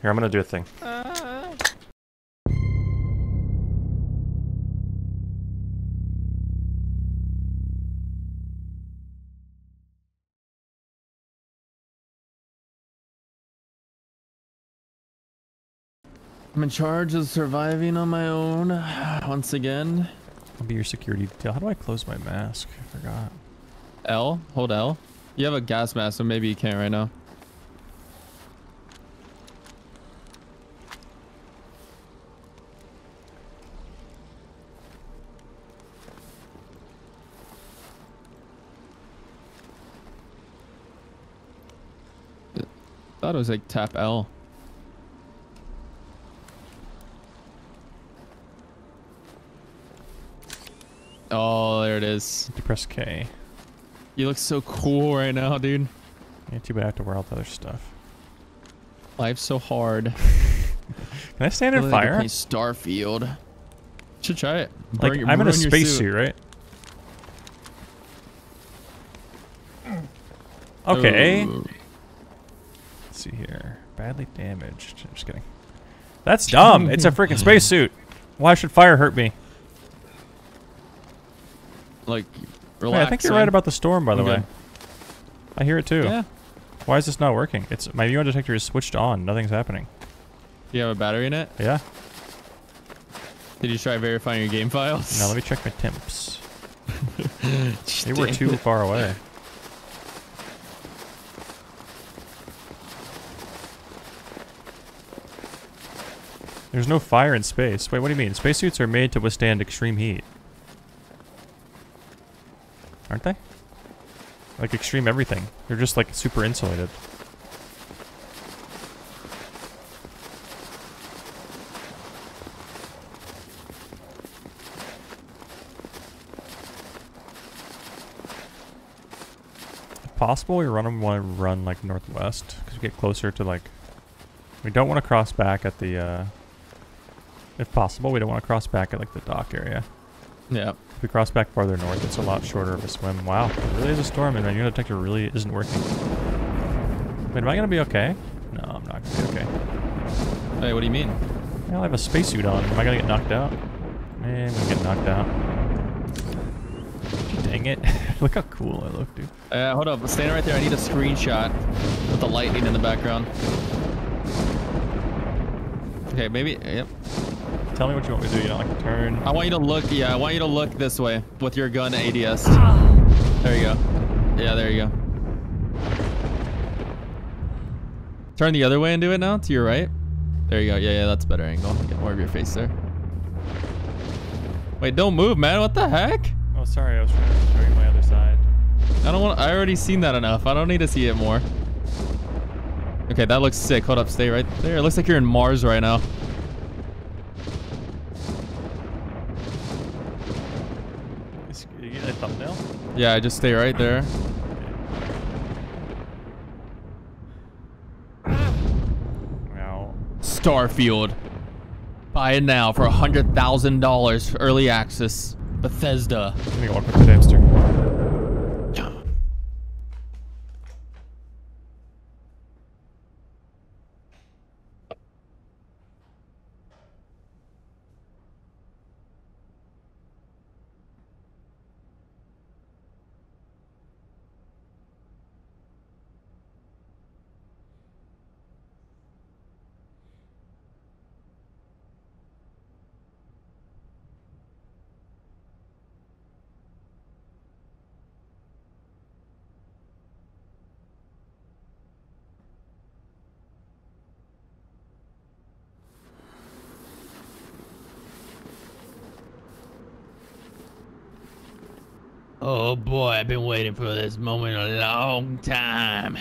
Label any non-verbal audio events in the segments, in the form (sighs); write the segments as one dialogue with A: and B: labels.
A: Here, I'm gonna do a thing.
B: I'm in charge of surviving on my own (sighs) once again.
A: I'll be your security detail. How do I close my mask? I forgot.
B: L, hold L. You have a gas mask, so maybe you can't right now. I thought it was like tap L. Oh, there it is.
A: To press K.
B: You look so cool right now, dude.
A: Yeah, too bad I have to wear all the other stuff.
B: Life's so hard. (laughs)
A: Can I stand in fire?
B: Starfield. Should try it.
A: Like,
B: Bring-
A: I'm in a spacesuit, right? Okay.
B: Ooh.
A: Let's see here. Badly damaged. Just kidding. That's dumb. it's a freaking (laughs) spacesuit. Why should fire hurt me?
B: Like,
A: Wait,
B: relax.
A: I think you're right about the storm, by the
B: I'm
A: way. I hear it too.
B: Yeah.
A: Why is this not working? It's my UR detector is switched on. Nothing's happening.
B: Do you have a battery in it?
A: Yeah.
B: Did you try verifying your game files?
A: Now let me check my temps. (laughs) They were too far away. There's no fire in space. Wait, what do you mean? Spacesuits are made to withstand extreme heat. Aren't they? Like extreme everything. They're just like super insulated. If possible, we run want to run like northwest because we get closer to like. We don't want to cross back at the. Uh, if possible, we don't want to cross back at like the dock area.
B: Yeah.
A: If we cross back farther north, it's a lot shorter of a swim. Wow, it really is a storm, and my muon detector really isn't working. Wait, am I gonna be okay? No, I'm not gonna be okay.
B: Hey, what do you mean?
A: I have a spacesuit on. Am I gonna get knocked out? Man, I'm gonna get knocked out. Dang it! (laughs) Look how cool I look, dude.
B: Uh, hold up. Stand right there. I need a screenshot with the lightning in the background. Okay, maybe. Uh, yep.
A: Tell me what you want me to do. You know, like turn.
B: I want you to look. Yeah, I want you to look this way with your gun ADS. There you go. Yeah, there you go. Turn the other way and do it now. To your right. There you go. Yeah, yeah, that's a better angle. Get more of your face there. Wait, don't move, man. What the heck?
A: Oh, sorry. I was trying to show you my other side.
B: I don't want. I already seen that enough. I don't need to see it more. Okay, that looks sick. Hold up, stay right there. It looks like you're in Mars right now.
A: Is- You get a thumbnail?
B: Yeah, just stay right there. Starfield. Buy it now for $100,000 early access. Bethesda.
A: Let me walk with the hamster.
B: Oh boy, I've been waiting for this moment a long time.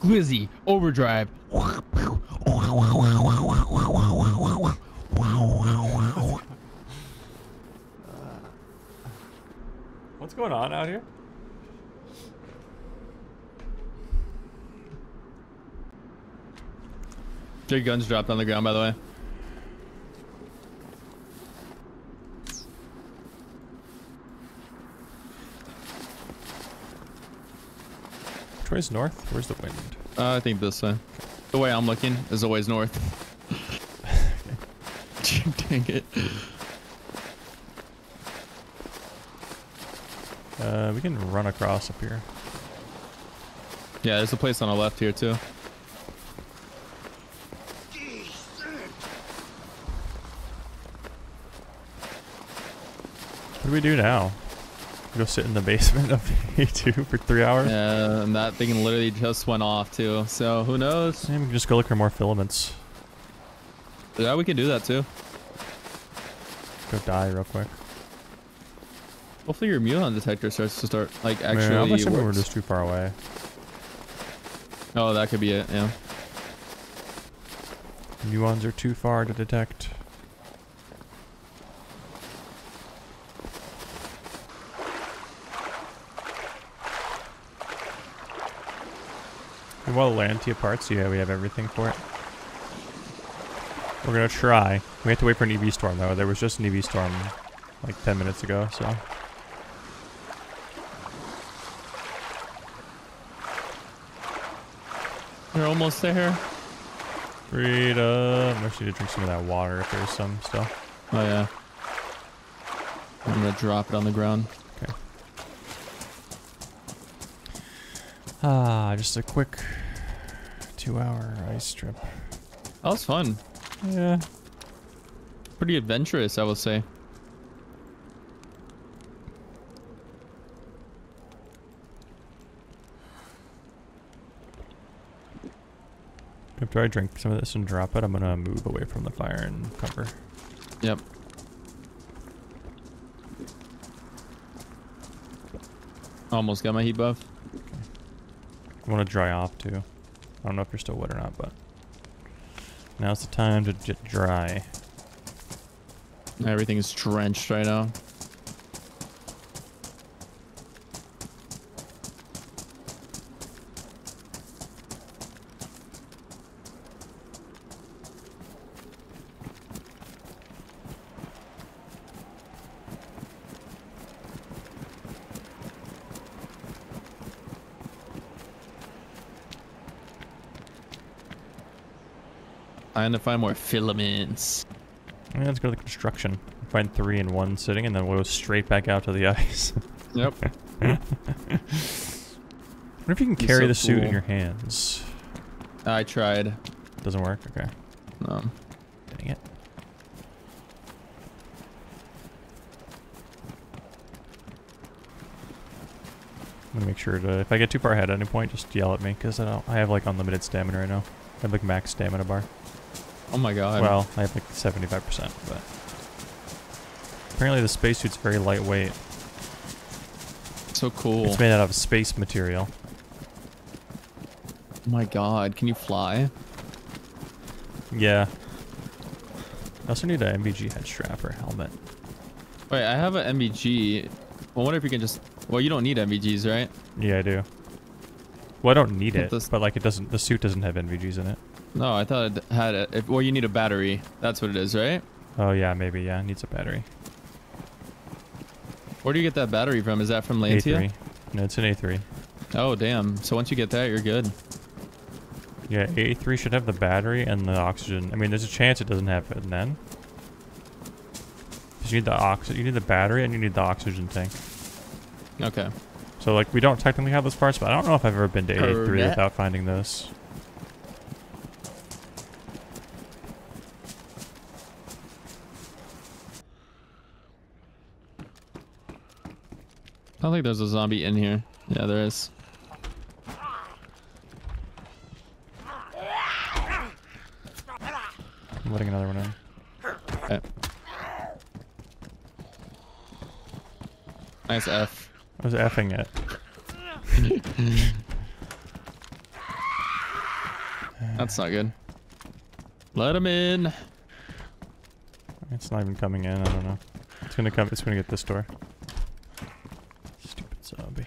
B: Glizzy, overdrive.
A: What's going on out here?
B: your gun's dropped on the ground, by the way.
A: Which north? Where's the wind?
B: Uh, I think this way. The way I'm looking is always north. (laughs) Dang it.
A: Uh, we can run across up here.
B: Yeah, there's a place on the left here too.
A: What do we do now? Go sit in the basement (laughs) of A2 for three hours?
B: Yeah, and that thing literally just went off too. So who knows?
A: Yeah, we can just go look for more filaments.
B: Yeah, we can do that too.
A: Go die real quick.
B: Hopefully your muon detector starts to start like actually
A: Man, I'm assuming we're just too far away.
B: Oh, that could be it. Yeah.
A: Muons are too far to detect. Well, Lantia parts, yeah, we have everything for it. We're gonna try. We have to wait for an EV storm though. There was just an EV storm like 10 minutes ago, so.
B: We're almost there.
A: Freedom. I to drink some of that water if there's some still.
B: Oh yeah. I'm gonna drop it on the ground. Okay.
A: Ah, just a quick two hour ice trip.
B: That was fun.
A: Yeah.
B: Pretty adventurous, I will say.
A: After I drink some of this and drop it, I'm gonna move away from the fire and cover.
B: Yep. Almost got my heat buff.
A: I want to dry off too. I don't know if you're still wet or not, but now's the time to get dry.
B: Everything is drenched right now. Trying to find more filaments.
A: Yeah, let's go to the construction. Find three in one sitting, and then we'll go straight back out to the (laughs) ice.
B: Yep. (laughs)
A: what if you can carry
B: so
A: the suit in your hands?
B: I tried.
A: Doesn't work. Okay.
B: Um,
A: Dang it. I'm gonna make sure to, if I get too far ahead at any point, just yell at me, because I don't, I have like unlimited stamina right now. I have like max stamina bar.
B: Oh my god.
A: Well, I have like 75%, but apparently the spacesuit's very lightweight.
B: so cool.
A: It's made out of space material.
B: Oh my god. Can you fly?
A: Yeah. I also need an NVG head strap or helmet.
B: Wait, I have an NVG. I wonder if you can just. Well, you don't need NVGs, right?
A: Yeah, I do. Well, I don't need it, but like it doesn't. The suit doesn't have NVGs in it.
B: No, I thought it had it. If, well, you need a battery. That's what it is, right?
A: Oh yeah, maybe yeah. It needs a battery.
B: Where do you get that battery from? Is that from Lantia?
A: A3. No, it's an A3.
B: Oh, damn. So once you get that, you're good.
A: Yeah, A3 should have the battery and the oxygen. I mean, there's a chance it doesn't have it then. Because you need the ox. You need the battery and you need the oxygen tank.
B: Okay.
A: So like, we don't technically have those parts, but I don't know if I've ever been to A3 without finding those.
B: Don't think there's a zombie in here. Yeah, there is.
A: I'm letting another one in.
B: Okay. Nice F.
A: I was effing it. (laughs)
B: That's not good. Let him in.
A: It's not even coming in. I don't know. It's gonna come. It's gonna get this door. Stupid zombie.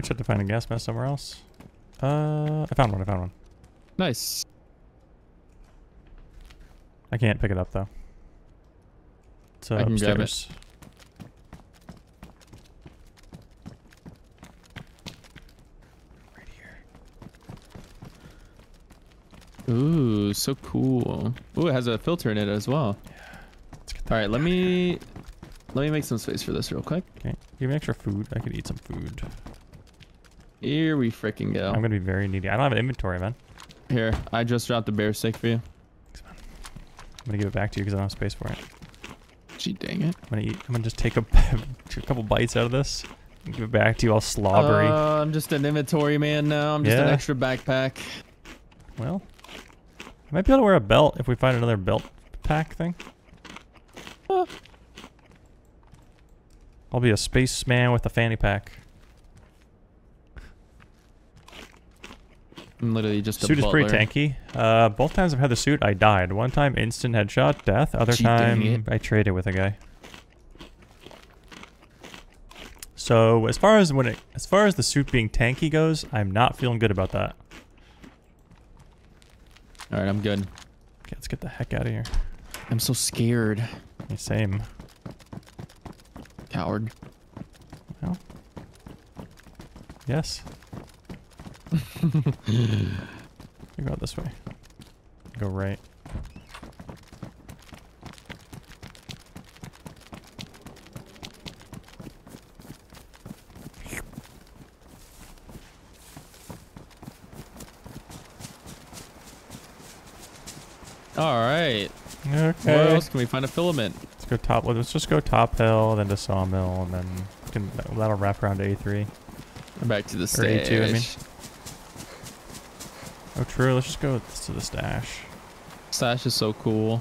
A: might have to find a gas mask somewhere else. Uh, I found one. I found one.
B: Nice.
A: I can't pick it up though. It's uh,
B: I can grab it.
A: upstairs. Right here.
B: Ooh, so cool. Ooh, it has a filter in it as well.
A: Let's
B: All right, let me let me make some space for this real quick.
A: Okay. Give me extra food. I could eat some food.
B: Here we freaking go.
A: I'm gonna be very needy. I don't have an inventory, man.
B: Here, I just dropped the bear steak for you.
A: I'm gonna give it back to you because I don't have space for it.
B: Gee, dang it.
A: I'm gonna eat. I'm gonna just take a, (laughs) a couple bites out of this. And give it back to you all slobbery.
B: Uh, I'm just an inventory man now. I'm just an extra backpack.
A: well, I might be able to wear a belt if we find another belt pack thing. I'll be a spaceman with a fanny pack.
B: I'm literally just a
A: suit is pretty tanky. Uh, both times I've had the suit, I died. One time, instant headshot, death. Other
B: Gee,
A: time. I traded with a guy. So as far as when it, as far as the suit being tanky goes, I'm not feeling good about that.
B: All right, I'm good.
A: Okay, let's get the heck out of here.
B: I'm so scared.
A: Yeah, Same.
B: Coward.
A: Well. Yes. (laughs) You go this way. Go right.
B: All right.
A: Okay.
B: Where else can we find a filament?
A: Let's go top. Let's just go top hill, then to sawmill, and then can, that'll wrap around to A3.
B: Back to the
A: Or
B: stage.
A: A2, I mean. Oh, true. Let's just go to the stash.
B: Stash is so cool.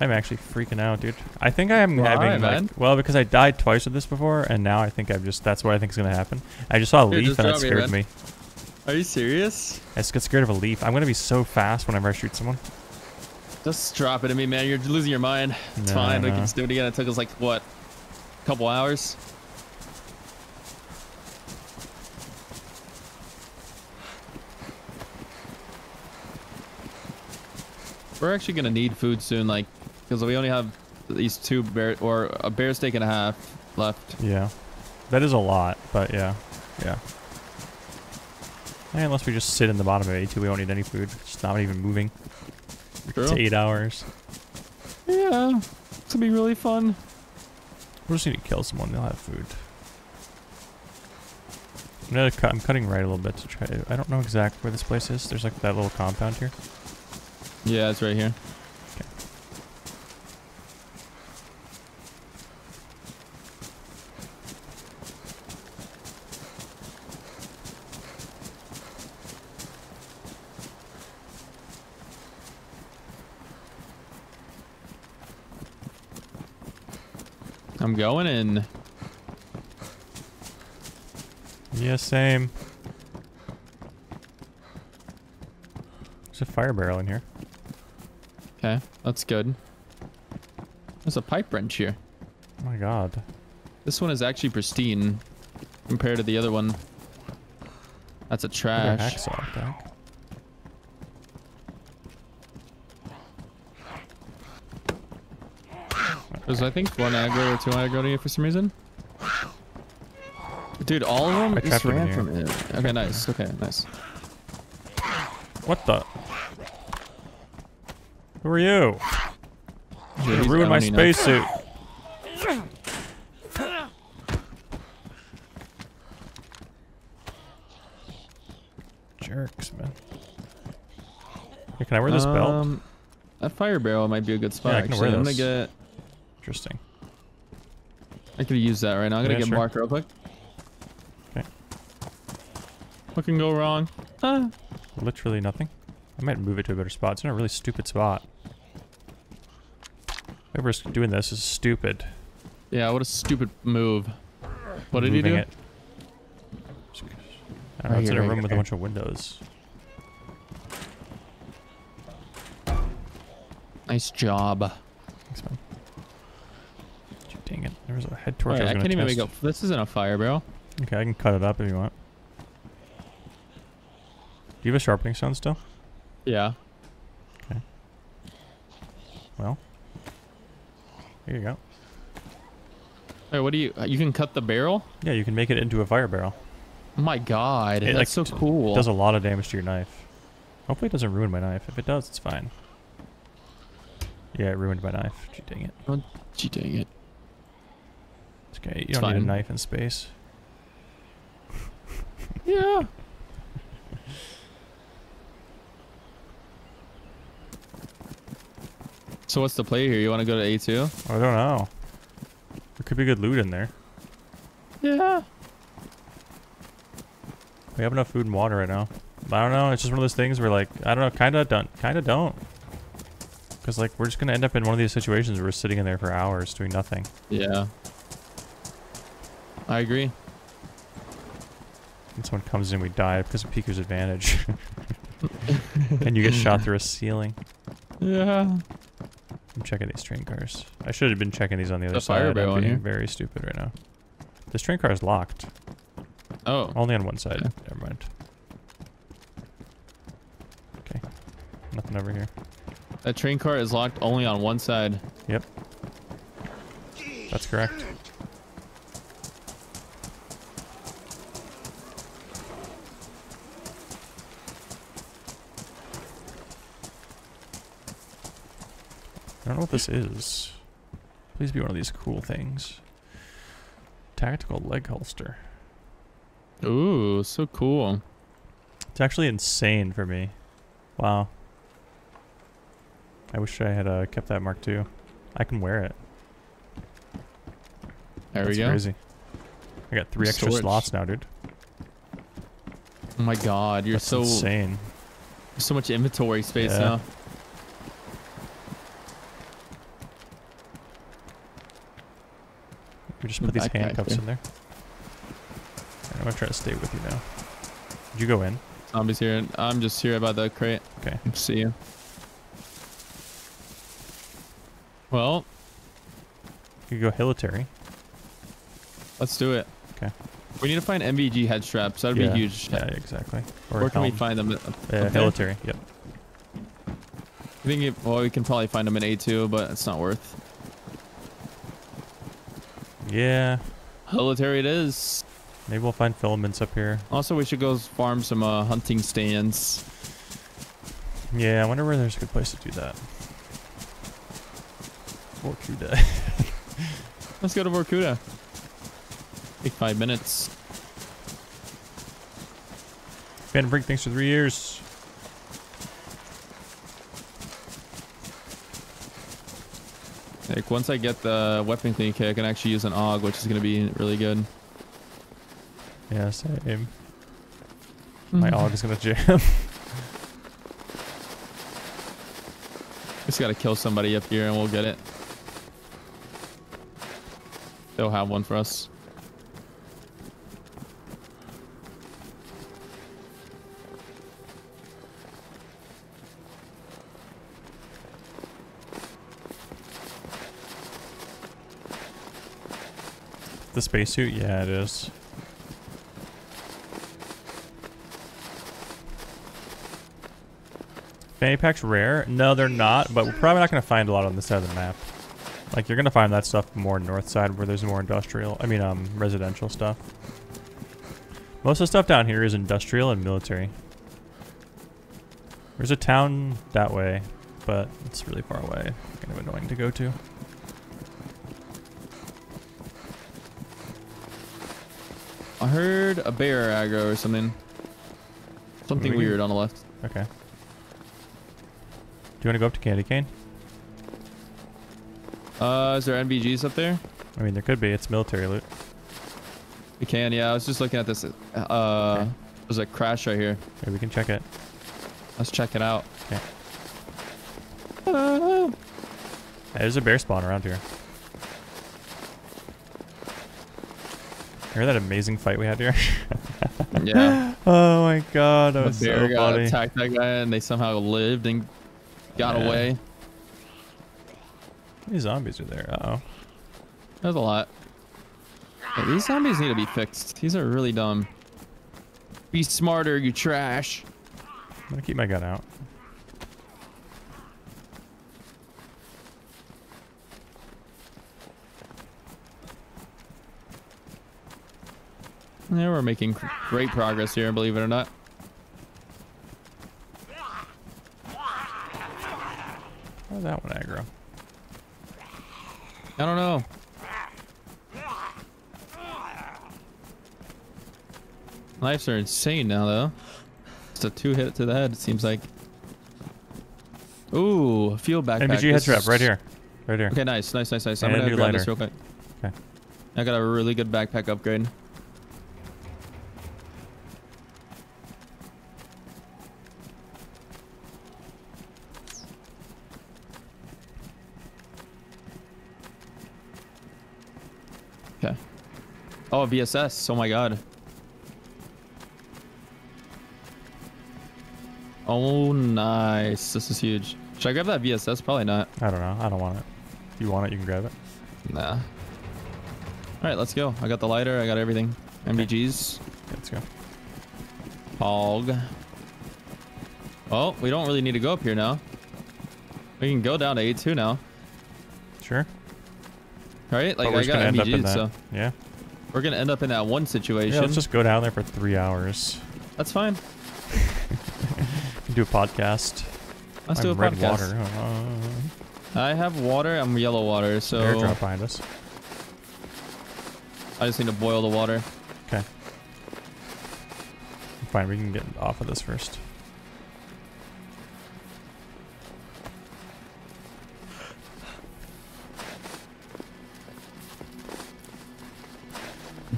A: I'm actually freaking out, dude. I think I am
B: Why,
A: having
B: man?
A: like, well, because I died twice with this before, and now I think I'm just that's what I think is gonna happen. I just saw a
B: Here,
A: leaf and that
B: drop me,
A: scared me.
B: Are you serious?
A: I just get scared of a leaf. I'm gonna be so fast whenever I shoot someone.
B: Just drop it at me, man. You're losing your mind. It's
A: No,
B: fine. We can just do it again. It took us like what, a couple hours. We're actually gonna need food soon, like, because we only have these two bear or a bear steak and a half left.
A: Yeah, that is a lot, but yeah, yeah. Eh, unless we just sit in the bottom of A2, we don't need any food. It's not even moving.
B: True.
A: It's eight hours.
B: Yeah, it's gonna be really fun.
A: We'll just need to kill someone. They'll have food. I'm, gonna cut, I'm cutting right a little bit to try. I don't know exactly where this place is. There's like that little compound here.
B: Yeah, it's right here. I'm going in.
A: Yeah, same. There's a fire barrel in here.
B: Okay, that's good. There's a pipe wrench here.
A: Oh my god.
B: This one is actually pristine compared to the other one. That's a trash.
A: hacksaw.
B: There's I think one aggro or two aggro to you for some reason. Dude, all of them
A: I
B: just
A: trapped him in
B: ran from it. Okay, nice. Okay, nice.
A: What the? Who are you? You
B: he's
A: ruined my
B: owning us.
A: spacesuit. Jerks, man. Hey, can I wear this belt?
B: A fire barrel might be a good spot.
A: Yeah, I can
B: actually,
A: wear
B: I'm gonna get.
A: Interesting.
B: I could use that right now. I'm gonna
A: Yeah,
B: get
A: sure.
B: Mark real quick.
A: Okay.
B: What can go wrong? Ah.
A: Literally nothing. I might move it to a better spot. It's in a really stupid spot. Whoever's doing this is stupid.
B: Yeah, what a stupid move. What did he
A: Moving
B: do?
A: It. I don't know,
B: Right
A: it's in
B: here,
A: a
B: right
A: room with a bunch of windows.
B: Nice job.
A: Thanks, man. Dang it. There was a head
B: Wait,
A: torch I was
B: I can't even
A: test.
B: make up. This isn't a fire barrel.
A: Okay, I can cut it up if you want. Do you have a sharpening stone still?
B: Yeah. Okay.
A: Well, here you go.
B: Hey, what do you? You can cut the barrel.
A: Yeah, you can make it into a fire barrel.
B: Oh my god,
A: It,
B: that's
A: like,
B: so cool.
A: It does a lot of damage to your knife. Hopefully it doesn't ruin my knife. If it does, it's fine. Yeah, it ruined my knife. Gee, dang it.
B: Oh, gee, dang it.
A: It's okay. You
B: It's
A: don't need a knife in space.
B: Yeah. So what's the play here? You want to go to A2?
A: I don't know. There could be good loot in there.
B: Yeah.
A: We have enough food and water right now. I don't know. It's just one of those things where, like, I don't know. Kind of don't. Kind of don't. Because, like, we're just going to end up in one of these situations where we're sitting in there for hours doing nothing.
B: Yeah. I agree.
A: And someone comes in, we die because of peeker's advantage. (laughs) (laughs) and you get shot (laughs) through a ceiling.
B: Yeah.
A: I'm checking these train cars. I should have been checking these on the other
B: fire
A: side.
B: barrel
A: I'm being
B: here.
A: very stupid right now. This train car is locked.
B: Oh.
A: Only on one side.
B: Okay.
A: Never mind. Okay. Nothing over here.
B: That train car is locked only on one side. Yep.
A: That's correct. I don't know what this is. Please be one of these cool things. Tactical leg holster.
B: Ooh, so cool.
A: It's actually insane for me. Wow. I wish I had uh, kept that mark too. I can wear it.
B: There
A: That's
B: we go.
A: crazy. I got three extra
B: Storage.
A: slots now, dude.
B: Oh my god, you're
A: That's
B: so
A: insane.
B: so much inventory space
A: Yeah.
B: now.
A: We just
B: The
A: put these handcuffs in there. Alright, I'm gonna try to stay with you now. Did you go in?
B: Zombies here. I'm just here about the crate.
A: Okay.
B: See you. Well,
A: You could go military.
B: let's do it.
A: Okay.
B: We need to find NVG head straps. That'd
A: yeah.
B: be huge.
A: Yeah, exactly. Or
B: Where can we find them?
A: Yeah,
B: Up there?
A: military. Yep.
B: I think it, well, we can probably find them in A2, but it's not worth.
A: Yeah.
B: Military it is.
A: Maybe we'll find filaments up here.
B: Also, we should go farm some uh, hunting stands.
A: Yeah, I wonder where there's a good place to do that. Vorkuta. (laughs)
B: Let's go to Vorkuta. Take five minutes.
A: Freak, thanks for three years.
B: Like once I get the weapon clean kit, I can actually use an AUG, which is gonna be really good.
A: Yeah, same. My hmm. AUG is gonna jam. (laughs)
B: Just gotta kill somebody up here and we'll get it. They'll have one for us.
A: The spacesuit? Yeah, it is. Fanny packs rare? No, they're not, but we're probably not going to find a lot on this side of the map. Like, you're going to find that stuff more north side where there's more industrial, I mean, um, residential stuff. Most of the stuff down here is industrial and military. There's a town that way, but it's really far away. Kind of annoying to go to.
B: I heard a bear aggro or something. Something
A: we
B: weird on the left.
A: Okay. Do you want to go up to Candy Cane?
B: Uh, is there NVGs up there?
A: I mean, there could be. It's military loot.
B: We can, yeah. I was just looking at this. Uh,
A: Okay.
B: there's a crash right here.
A: Maybe we can check it.
B: Let's check it out.
A: Okay.
B: Uh,
A: Hey, there's a bear spawn around here. Hear that amazing fight we had here? (laughs)
B: yeah. (laughs)
A: oh my god, that
B: The
A: was
B: bear
A: so
B: got
A: funny.
B: attacked that guy and they somehow lived and got
A: Yeah.
B: away.
A: These zombies are there? Uh oh.
B: That's a lot. Yeah, these zombies need to be fixed. These are really dumb. Be smarter, you trash.
A: I'm gonna keep my gun out.
B: Yeah, we're making great progress here, believe it or not.
A: How's that one aggro?
B: I don't know. Lives are insane now, though. It's a two hit to the head, it seems like. Ooh, field backpack.
A: NVG head trap right here. Right here.
B: Okay, nice, nice, nice, nice. I'm gonna grab this real quick.
A: Okay.
B: I got a really good backpack upgrade. Oh, VSS. Oh my god. Oh, nice. This is huge. Should I grab that VSS? Probably not.
A: I don't know. I don't want it. If you want it, you can grab it.
B: Nah. All right, let's go. I got the lighter. I got everything. NVGs.
A: Let's go.
B: Hog. Oh, we don't really need to go up here now. We can go down to A2 now.
A: Sure.
B: Right? Like, I got
A: gonna end up in that.
B: so
A: Yeah.
B: We're going to end up in that one situation.
A: Yeah. Let's just go down there for three hours.
B: That's fine. (laughs)
A: Do a podcast.
B: Let's
A: I'm
B: do a
A: red
B: podcast.
A: water. Uh,
B: I have water. I'm yellow water, so
A: airdrop behind us.
B: I just need to boil the water.
A: Okay. Fine. We can get off of this first.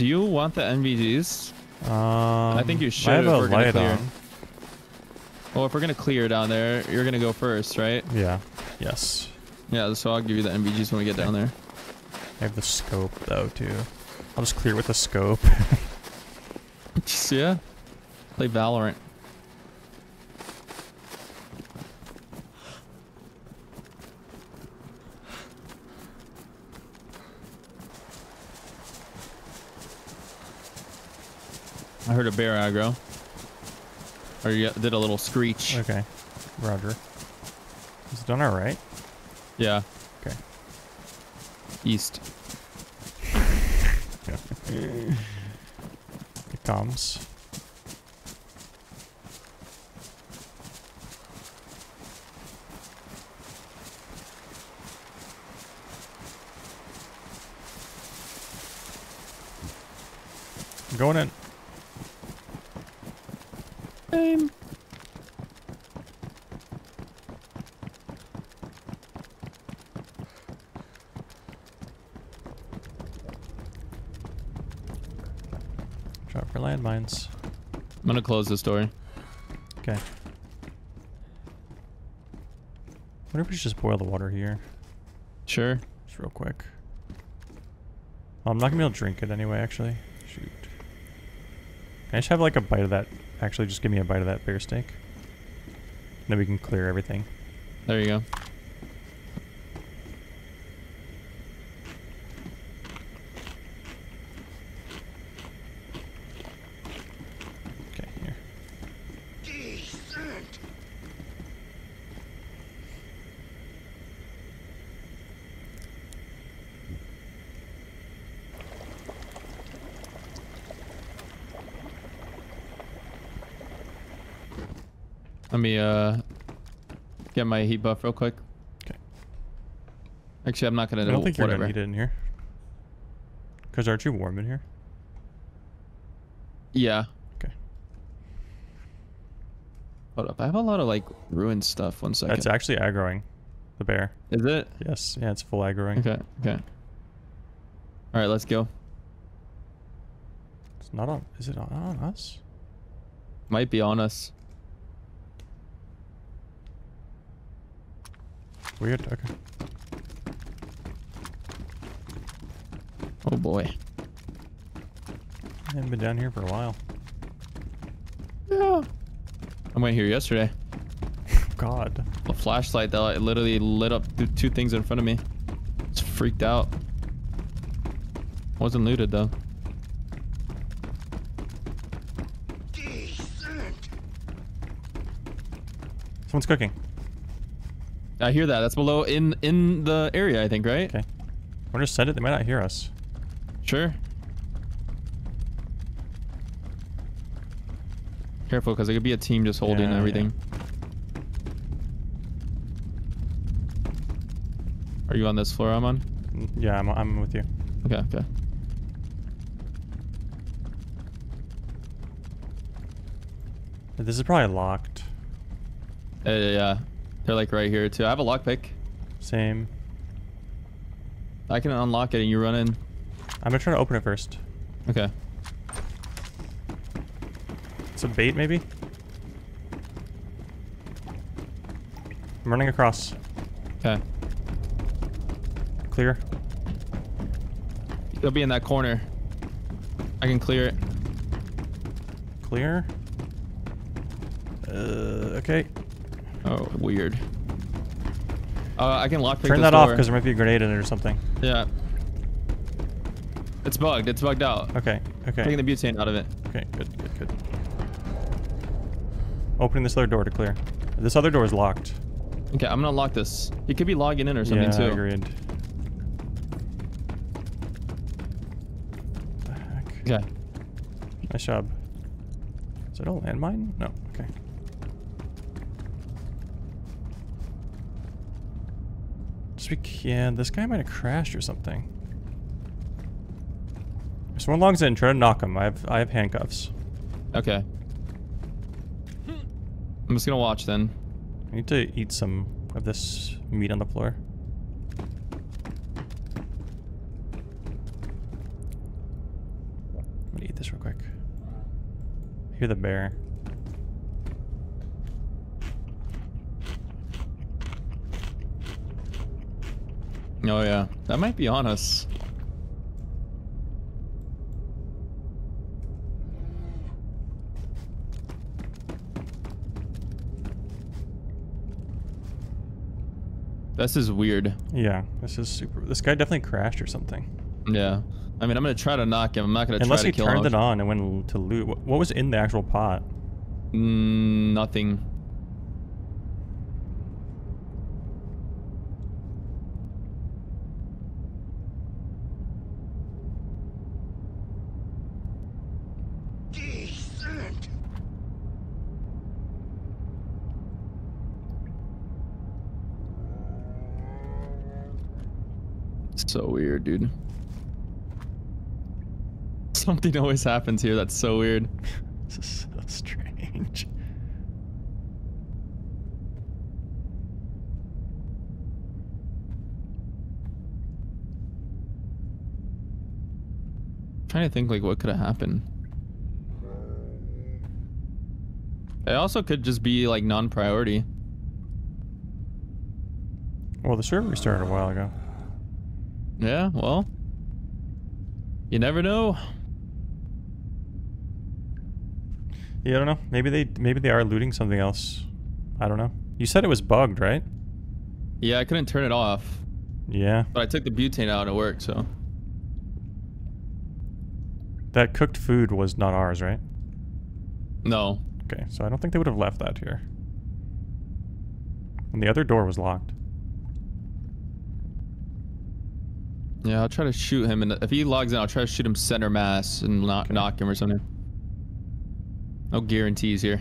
B: Do you want the NVGs?
A: Um,
B: think you should.
A: I
B: should
A: have
B: if
A: a
B: we're gonna
A: light
B: clear.
A: on.
B: Well, if we're going to clear down there, you're going to go first, right?
A: Yeah. Yes.
B: Yeah, so I'll give you the NVGs when we get down there.
A: I have the scope though too. I'll just clear with the scope.
B: Just, (laughs) (laughs) yeah. Play Valorant. I heard a bear aggro. Or you did a little screech.
A: okay. Roger. Is it on our?
B: Yeah.
A: Okay.
B: East. (laughs)
A: It comes. I'm going in.
B: Same.
A: Drop for landmines.
B: I'm gonna close this door.
A: Okay. What if we just boil the water here?
B: Sure.
A: Just real quick. Oh, I'm not gonna be able to drink it anyway, actually. Shoot. Can I just have like a bite of that? Actually, just give me a bite of that bear steak. Then we can clear everything.
B: There you go.
A: Okay, here.
B: Let me uh get my heat buff real quick.
A: Okay.
B: Actually, I'm not gonna
A: I
B: do
A: don't think you're gonna need it in here. Cause aren't you warm in here?
B: Yeah.
A: Okay.
B: Hold up. I have a lot of like ruined stuff. One second.
A: That's actually aggroing the bear.
B: Is it?
A: Yes. Yeah, it's full aggroing.
B: Okay. Okay. All right. Let's go.
A: It's not on. Is it on, on us?
B: Might be on us.
A: Weird, okay.
B: Oh boy.
A: I haven't been down here for a while.
B: Yeah. I went here yesterday. (laughs)
A: God.
B: A flashlight that literally lit up two things in front of me. It's freaked out. Wasn't looted though.
A: Someone's cooking.
B: I hear that. That's below in in the area, I think, right?
A: Okay. We're just send it. They might not hear us.
B: Sure. Careful, because it could be a team just holding
A: Yeah, yeah.
B: everything. Are you on this floor I'm on?
A: Yeah, I'm, I'm with you.
B: Okay, okay.
A: This is probably locked.
B: Uh, yeah, they're like right here too. I have a lockpick.
A: Same.
B: I can unlock it and you run in.
A: I'm gonna try to open it first.
B: Okay.
A: It's a bait, maybe? I'm running across.
B: Okay.
A: Clear.
B: It'll be in that corner. I can clear it.
A: Clear. Uh, okay.
B: Oh, weird. Uh, I can lockpick
A: Turn that off because there might be a grenade in it or something.
B: Yeah. It's bugged. It's bugged out.
A: Okay. Okay.
B: Taking the butane out of it.
A: Okay. Good. Good. Good. Opening this other door to clear. This other door is locked.
B: Okay, I'm gonna lock this. It could be logging in or something
A: yeah,
B: too.
A: agreed.
B: Okay.
A: Nice job. Is it a landmine? No. Okay. Speak. Yeah, this guy might have crashed or something. If someone logs in, try to knock him. I have I have handcuffs.
B: Okay. I'm just gonna watch then.
A: I need to eat some of this meat on the floor. I'm gonna eat this real quick. I Hear the bear.
B: Oh yeah, that might be on us. This is weird.
A: Yeah, this is super. This guy definitely crashed or something.
B: Yeah. I mean, I'm gonna try to knock him. I'm not gonna
A: Unless
B: try
A: he
B: to kill
A: turned
B: him.
A: it on and went to loot. What, what was in the actual pot?
B: Mm, nothing. So weird, dude. (laughs) Something always happens here that's so weird. (laughs)
A: This is so strange.
B: trying to think like what could have happened. It also could just be like non-priority.
A: Well, the server restarted a while ago.
B: Yeah, well, you never know.
A: Yeah, I don't know. Maybe they maybe they are looting something else. I don't know. You said it was bugged, right?
B: Yeah, I couldn't turn it off,
A: Yeah.
B: but I took the butane out and it worked. So
A: That cooked food was not ours, right?
B: no,
A: Okay, so I don't think they would have left that here. And the other door was locked.
B: Yeah, I'll try to shoot him, and if he logs in, I'll try to shoot him center mass and knock
A: Okay.
B: knock him or something. No guarantees here.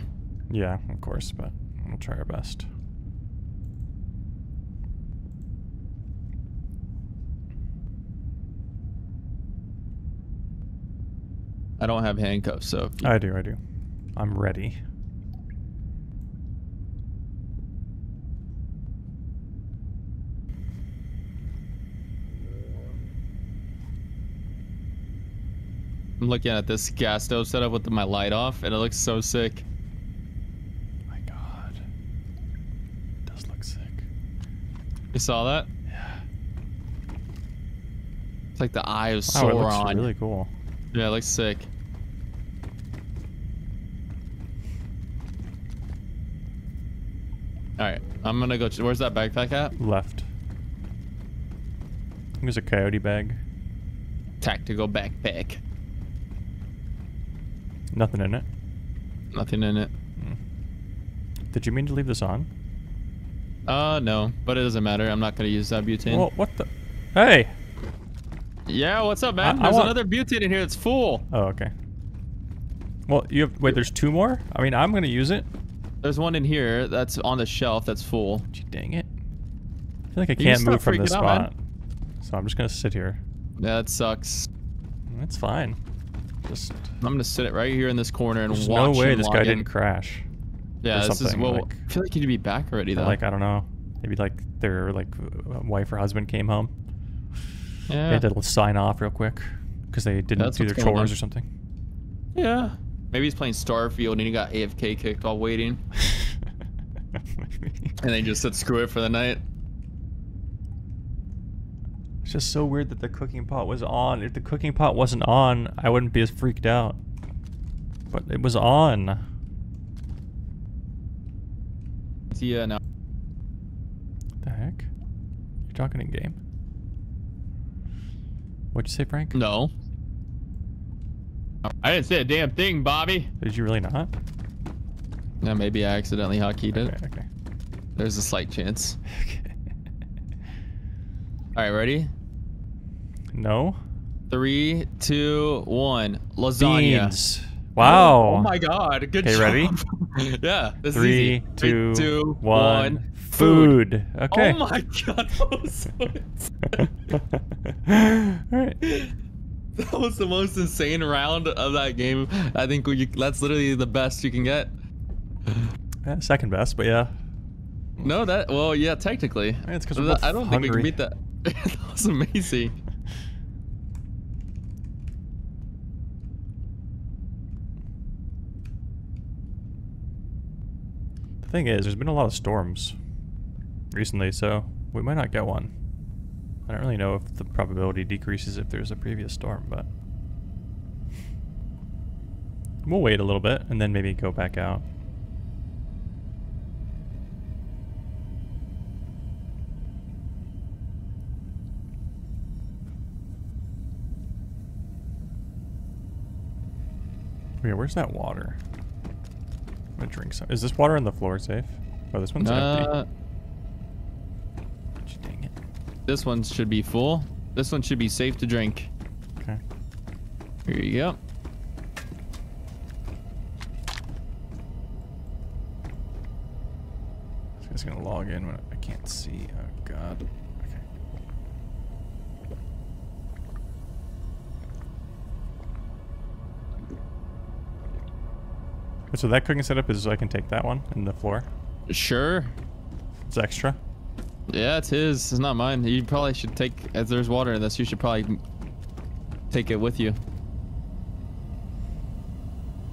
A: Yeah, of course, but we'll try our best.
B: I don't have handcuffs, so
A: I do, I do. I'm ready.
B: I'm looking at this gas stove setup with my light off, and it looks so sick.
A: My god. It does look sick.
B: You saw that?
A: Yeah.
B: It's like the eye of
A: Wow, it looks
B: Sauron.
A: really cool.
B: Yeah, it looks sick. All right, I'm gonna go. Where's that backpack at?
A: Left. I think There's a coyote bag.
B: Tactical backpack.
A: Nothing in it.
B: Nothing in it.
A: Did you mean to leave this on?
B: Uh, no, but it doesn't matter. I'm not gonna use that butane.
A: Well, what the? Hey.
B: yeah, what's up, man?
A: I- I
B: There's
A: want-
B: another butane in here that's full.
A: Oh, okay. Well, you have wait. There's two more. I mean, I'm gonna use it.
B: There's one in here that's on the shelf that's full.
A: Gee, dang it. I feel like I can't move from this
B: out, man.
A: spot. So I'm just gonna sit here.
B: Yeah, that sucks.
A: That's fine. Just
B: I'm gonna sit it right here in this corner and
A: there's
B: watch
A: no way this guy
B: in.
A: didn't crash.
B: Yeah, this is well.
A: like-
B: I feel like he'd be back already though.
A: Like I don't know. Maybe like their like uh, wife or husband came home. They
B: yeah,
A: had to sign off real quick because they didn't
B: That's
A: do their chores or something.
B: yeah. Maybe he's playing Starfield and he got AFK kicked while waiting, (laughs) and they just said screw it for the night.
A: It's just so weird that the cooking pot was on. If the cooking pot wasn't on, I wouldn't be as freaked out. But it was on.
B: Yeah, no.
A: What the heck? You're talking in game? What'd you say, Frank?
B: No. I didn't say a damn thing, Bobby.
A: Did you really not?
B: Yeah, maybe I accidentally hotkeyed
A: Okay,
B: it.
A: okay.
B: There's a slight chance. (laughs) Okay. All right, ready?
A: No?
B: Three, two, one. Lasagna.
A: Beans. Wow.
B: Oh, oh my god. Good
A: Okay,
B: job.
A: ready? (laughs)
B: yeah. This
A: Three,
B: is easy.
A: two,
B: Three, two,
A: one.
B: one.
A: Food. Okay.
B: Oh my god. That was, so (laughs)
A: Alright. (laughs)
B: that was the most insane round of that game. I think we, that's literally the best you can get.
A: Yeah, second best, but yeah.
B: No, that well, yeah, technically.
A: Yeah, it's 'cause we're
B: I don't think we can beat that. that was amazing.
A: Thing is, there's been a lot of storms recently, so we might not get one. I don't really know if the probability decreases if there's a previous storm, but we'll wait a little bit and then maybe go back out. Oh, yeah, where's that water? I'm gonna drink some. Is this water on the floor safe? Oh, this one's
B: Uh,
A: empty. Dang it.
B: this one should be full. This one should be safe to drink.
A: Okay.
B: Here you go.
A: This guy's gonna log in when I can't see. Oh god. Okay. So that cooking setup is so I can take that one in the floor.
B: Sure.
A: It's extra.
B: Yeah, it's his. It's not mine. You probably should take, as there's water in this, you should probably take it with you.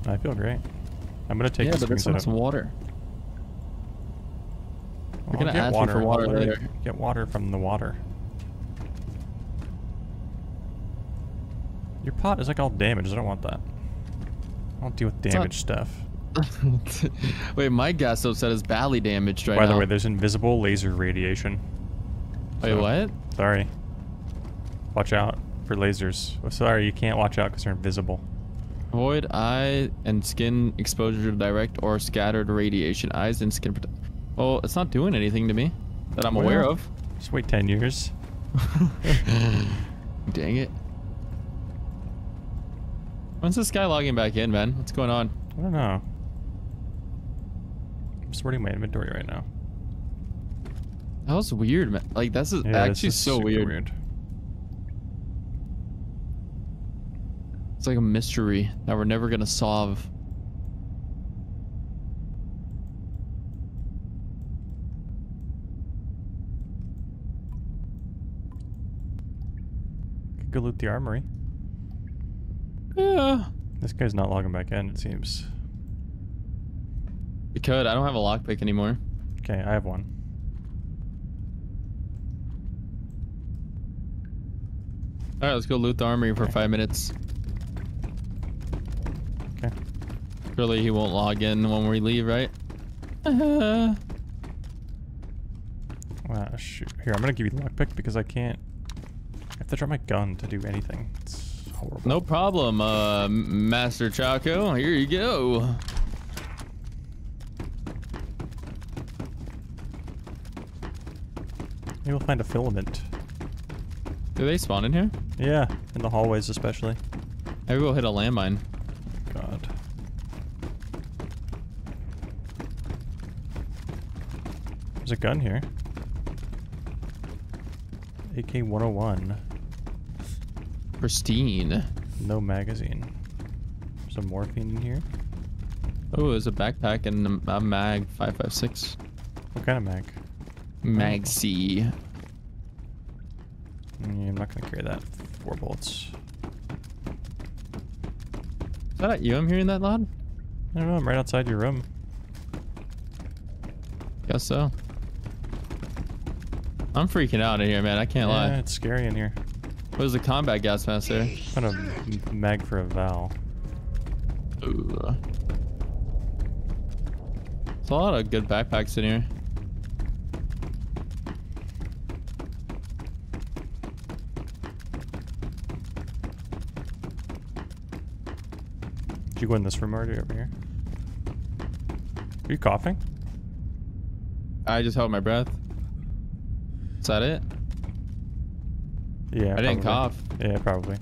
A: I feel great. I'm gonna take
B: yeah,
A: this
B: but one's
A: setup.
B: water. Gonna
A: I'll get
B: ask
A: water.
B: for water later.
A: Get water from the water. Your pot is like all damaged. I don't want that. I don't deal with damaged stuff. (laughs)
B: Wait, my gas set is badly damaged right
A: By
B: now.
A: the way, there's invisible laser radiation.
B: Wait,
A: so-
B: what?
A: Sorry. Watch out for lasers. Well, sorry, you can't watch out because they're invisible.
B: Avoid eye and skin exposure to direct or scattered radiation. Eyes and skin. Well, it's not doing anything to me that I'm aware of.
A: Just wait 10 years. (laughs)
B: Dang it. When's this guy logging back in, man? What's going on?
A: I don't know. Sorting my inventory right now.
B: That was weird, man. Like, that's is
A: Yeah,
B: actually so
A: super
B: weird. It's like a mystery that we're never gonna solve.
A: Could go loot the armory.
B: Yeah.
A: This guy's not logging back in, it seems.
B: We could. I don't have a lockpick anymore.
A: Okay, I have one.
B: All right, let's go loot the armory for
A: Okay.
B: five minutes.
A: Okay.
B: Surely he won't log in when we leave, right? (laughs) Uh huh.
A: Ah, shoot. Here, I'm gonna give you the lockpick because I can't. I have to drop my gun to do anything. It's horrible.
B: no problem, uh, Master Chaco. Here you go.
A: Maybe we'll find a filament.
B: Do they spawn in here?
A: Yeah, in the hallways especially.
B: Maybe we'll hit a landmine.
A: God. There's a gun here. AK-101.
B: Pristine.
A: No magazine. Some morphine in here.
B: Oh, there's a backpack and a mag 556.
A: What kind of mag?
B: Mag C.
A: Mm, I'm not gonna carry that. Four bolts.
B: Is that you I'm hearing that loud?
A: I don't know. I'm right outside your room.
B: Guess so. I'm freaking out in here, man. I can't
A: yeah,
B: lie.
A: it's scary in here.
B: What is the combat gas mask there?
A: Kind of m- mag for a Val.
B: Ooh. There's a lot of good backpacks in here.
A: Did you go in this room already over here? Are you coughing?
B: I just held my breath. Is that it?
A: Yeah.
B: I didn't cough.
A: Yeah, probably.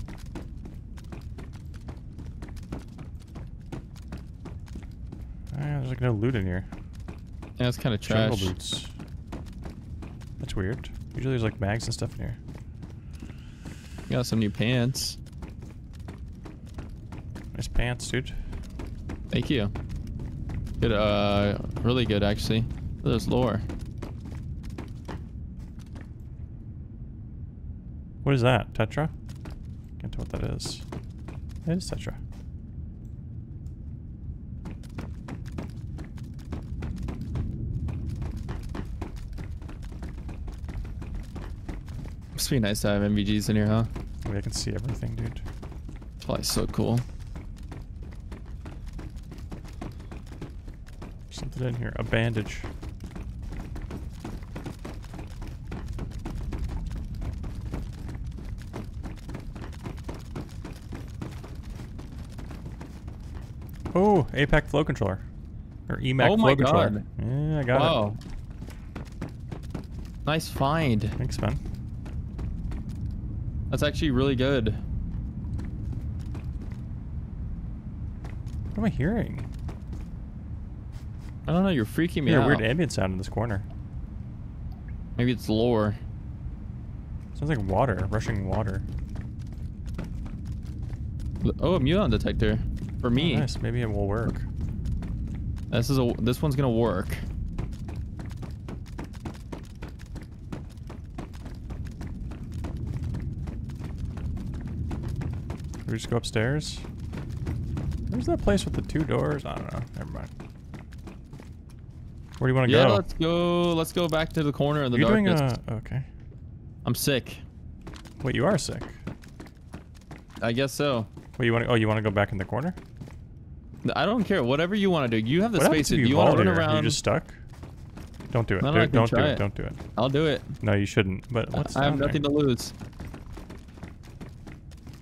A: Ah, there's like no loot in here.
B: Yeah, it's kind of trash.
A: Jungle boots. That's weird. Usually there's like mags and stuff in here.
B: Got some new pants.
A: Pants, dude.
B: Thank you. Good, uh, really good actually. There's lore.
A: What is that? Tetra? Can't tell what that is. It is Tetra.
B: Must be nice to have NVGs in here, huh?
A: Maybe I can see everything, dude.
B: It's probably so cool.
A: Something in here. A bandage. Oh, APAC flow controller. Or EMAC
B: Oh
A: flow
B: my
A: controller.
B: God.
A: Yeah, I got
B: wow. Nice find.
A: Thanks, man.
B: That's actually really good.
A: What am I hearing?
B: I don't know, you're freaking me
A: Yeah,
B: out.
A: weird ambient sound in this corner.
B: Maybe it's lore.
A: Sounds like water, rushing water.
B: Oh, a muon detector. For me.
A: Oh, nice. Maybe it will work.
B: This is a this one's gonna work.
A: We just go upstairs. Where's that place with the two doors? I don't know. Never mind. Where do you want to
B: Yeah,
A: go?
B: let's go. Let's go back to the corner in the
A: You're doing a okay.
B: I'm sick.
A: Wait, you are sick.
B: I guess so.
A: Wait, you want to? Oh, you want to go back in the corner?
B: I don't care. Whatever you want to do. You have the
A: what
B: space.
A: if you
B: you want to run around?
A: You're just stuck. Don't do it.
B: No, no,
A: Do
B: can
A: Don't do it.
B: it.
A: Don't do it.
B: I'll do it.
A: No, you shouldn't. But what's
B: I have nothing to lose.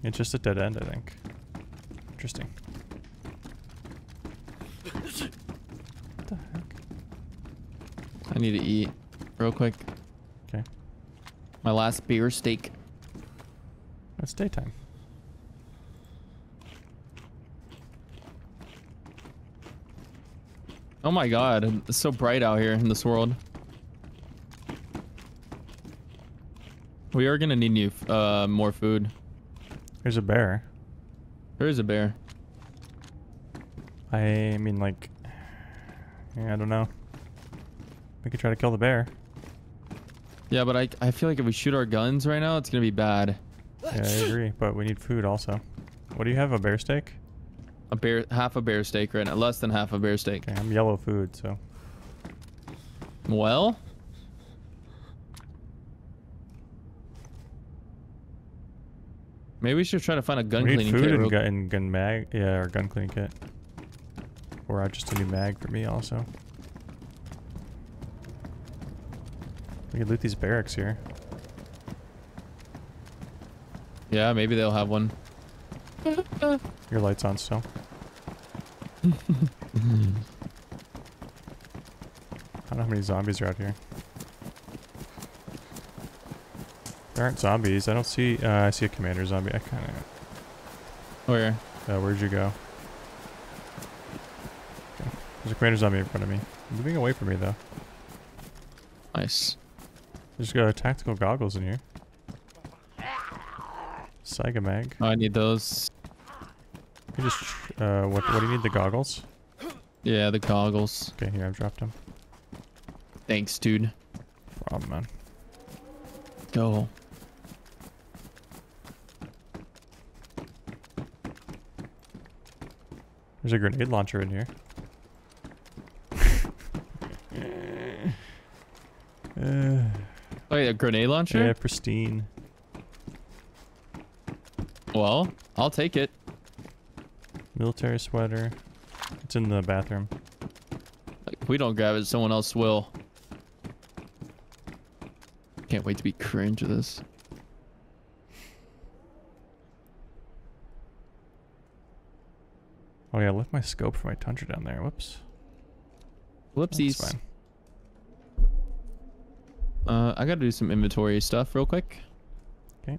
A: It's just a dead end, I think. Interesting. What the heck?
B: I need to eat real quick.
A: Okay.
B: My last beer steak.
A: It's daytime.
B: Oh my god, it's so bright out here in this world. We are gonna need new, uh, more food.
A: There's a bear.
B: There is a bear.
A: I mean, like, yeah, I don't know. We could try to kill the bear.
B: Yeah, but I, I feel like if we shoot our guns right now, it's gonna be bad.
A: Yeah, I agree. But we need food also. What do you have? A bear steak?
B: A bear, half a bear steak right now, less than half a bear steak.
A: Okay, I'm yellow food, so
B: Well, maybe we should try to find a gun
A: we
B: cleaning kit.
A: and gun, and gun mag. Yeah, or gun cleaning kit. Or just a new mag for me also. We could loot these barracks here.
B: Yeah, maybe they'll have one. (laughs)
A: Your light's on still. I don't know how many zombies are out here. There aren't zombies. I don't see. Uh, I see a commander zombie. I kind of.
B: Where?
A: Uh, where'd you go? Okay. There's a commander zombie in front of me. Moving away from me though.
B: Nice.
A: There's got tactical goggles in here. Saiga mag.
B: Oh, I need those.
A: You just. Uh, what? What do you need? The goggles?
B: Yeah, the goggles.
A: Okay, here I've dropped them.
B: Thanks, dude.
A: Problem, man.
B: Go.
A: There's a grenade launcher in here. uh,
B: Oh, yeah, a grenade launcher?
A: yeah, pristine.
B: Well, I'll take it.
A: Military sweater. It's in the bathroom.
B: If we don't grab it, someone else will. Can't wait to be cringe with this.
A: Oh yeah, I left my scope for my tundra down there. Whoops. That's
B: Whoopsies. Uh, I gotta do some inventory stuff real quick.
A: Okay.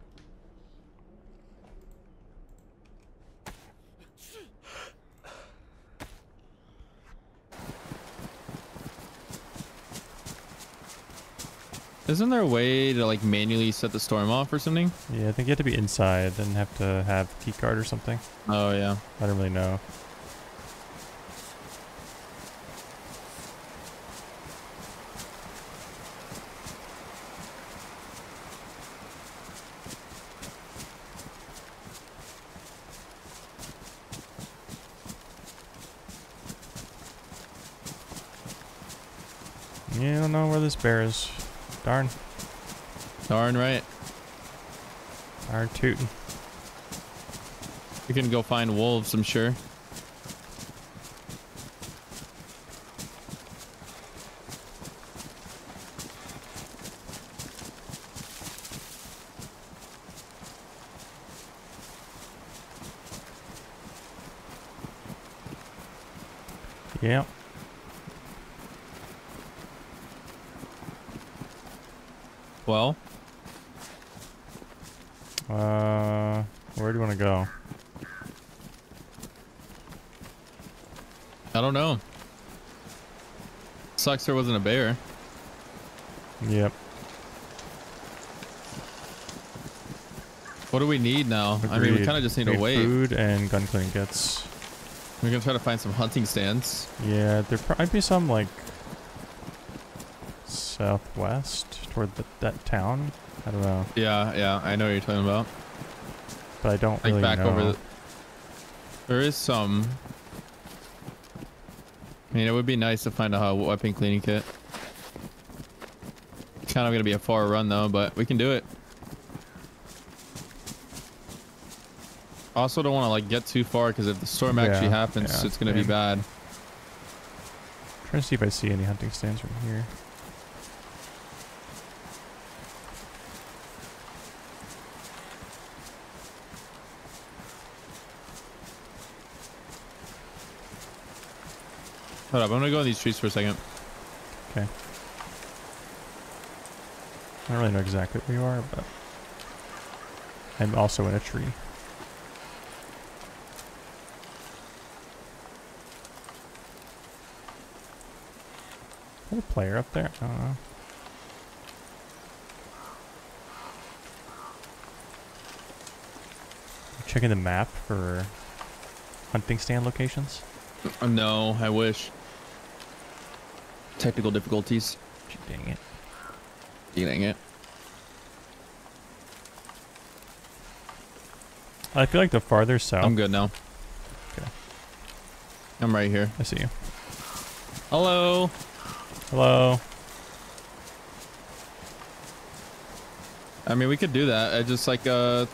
B: Isn't there a way to like manually set the storm off or something?
A: Yeah, I think you have to be inside and have to have key card or something.
B: Oh yeah.
A: I don't really know. This bear is. Darn.
B: Darn right.
A: Darn tootin'.
B: We can go find wolves, I'm sure.
A: Yeah.
B: Well,
A: Uh, where do you want to go?
B: I don't know. There wasn't a bear.
A: Yep.
B: What do we need now? I mean, we kind of just need
A: We
B: to
A: need
B: wait.
A: Food and gun cleaning kits.
B: We're gonna try to find some hunting stands.
A: Yeah, there might be some like southwest toward the, that town. I don't know,
B: Yeah, yeah, I know what you're talking about.
A: but I don't
B: Like
A: really
B: back
A: know.
B: over the. There is some. I mean, it would be nice to find a weapon cleaning kit. It's Kind of gonna be a far run though, but we can do it. Also, don't want to like get too far because if the storm actually happens,
A: yeah,
B: it's gonna be
A: same.
B: bad.
A: trying to see if I see any hunting stands from here.
B: Hold up, I'm gonna go in these trees for a second. Okay.
A: I don't really know exactly where you are, but I'm also in a tree. Is there a player up there? I don't know. Checking the map for hunting stand locations.
B: Uh, No, I wish. Technical difficulties.
A: Dang it.
B: Dang it.
A: I feel like the farther south.
B: I'm good now.
A: Okay.
B: I'm right here.
A: I see you.
B: Hello.
A: Hello.
B: I mean, we could do that. I just like uh.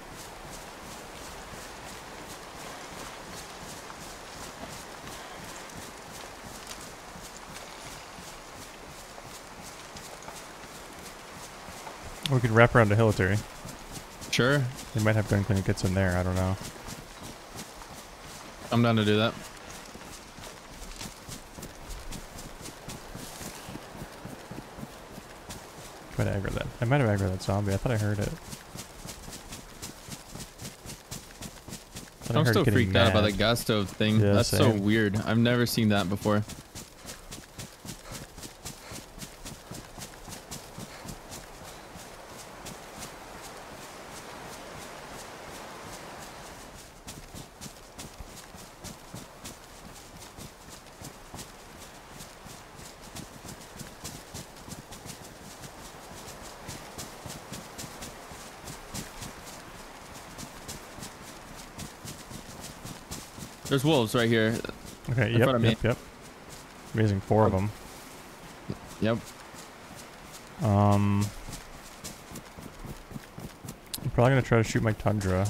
A: We could wrap around a hilitary.
B: Sure.
A: They might have gun cleaning kits in there. I don't know.
B: I'm down to do that.
A: Might have aggroed that. I might have aggroed that zombie. I thought I heard it. Thought
B: I'm still freaked out by the
A: mad.
B: gas stove thing.
A: Yeah,
B: That's so weird. I've never seen that before. There's wolves right here.
A: Okay, yep,
B: of me.
A: yep, yep. Amazing, four of
B: Oh.
A: them.
B: Yep.
A: Um, I'm probably gonna try to shoot my Tundra.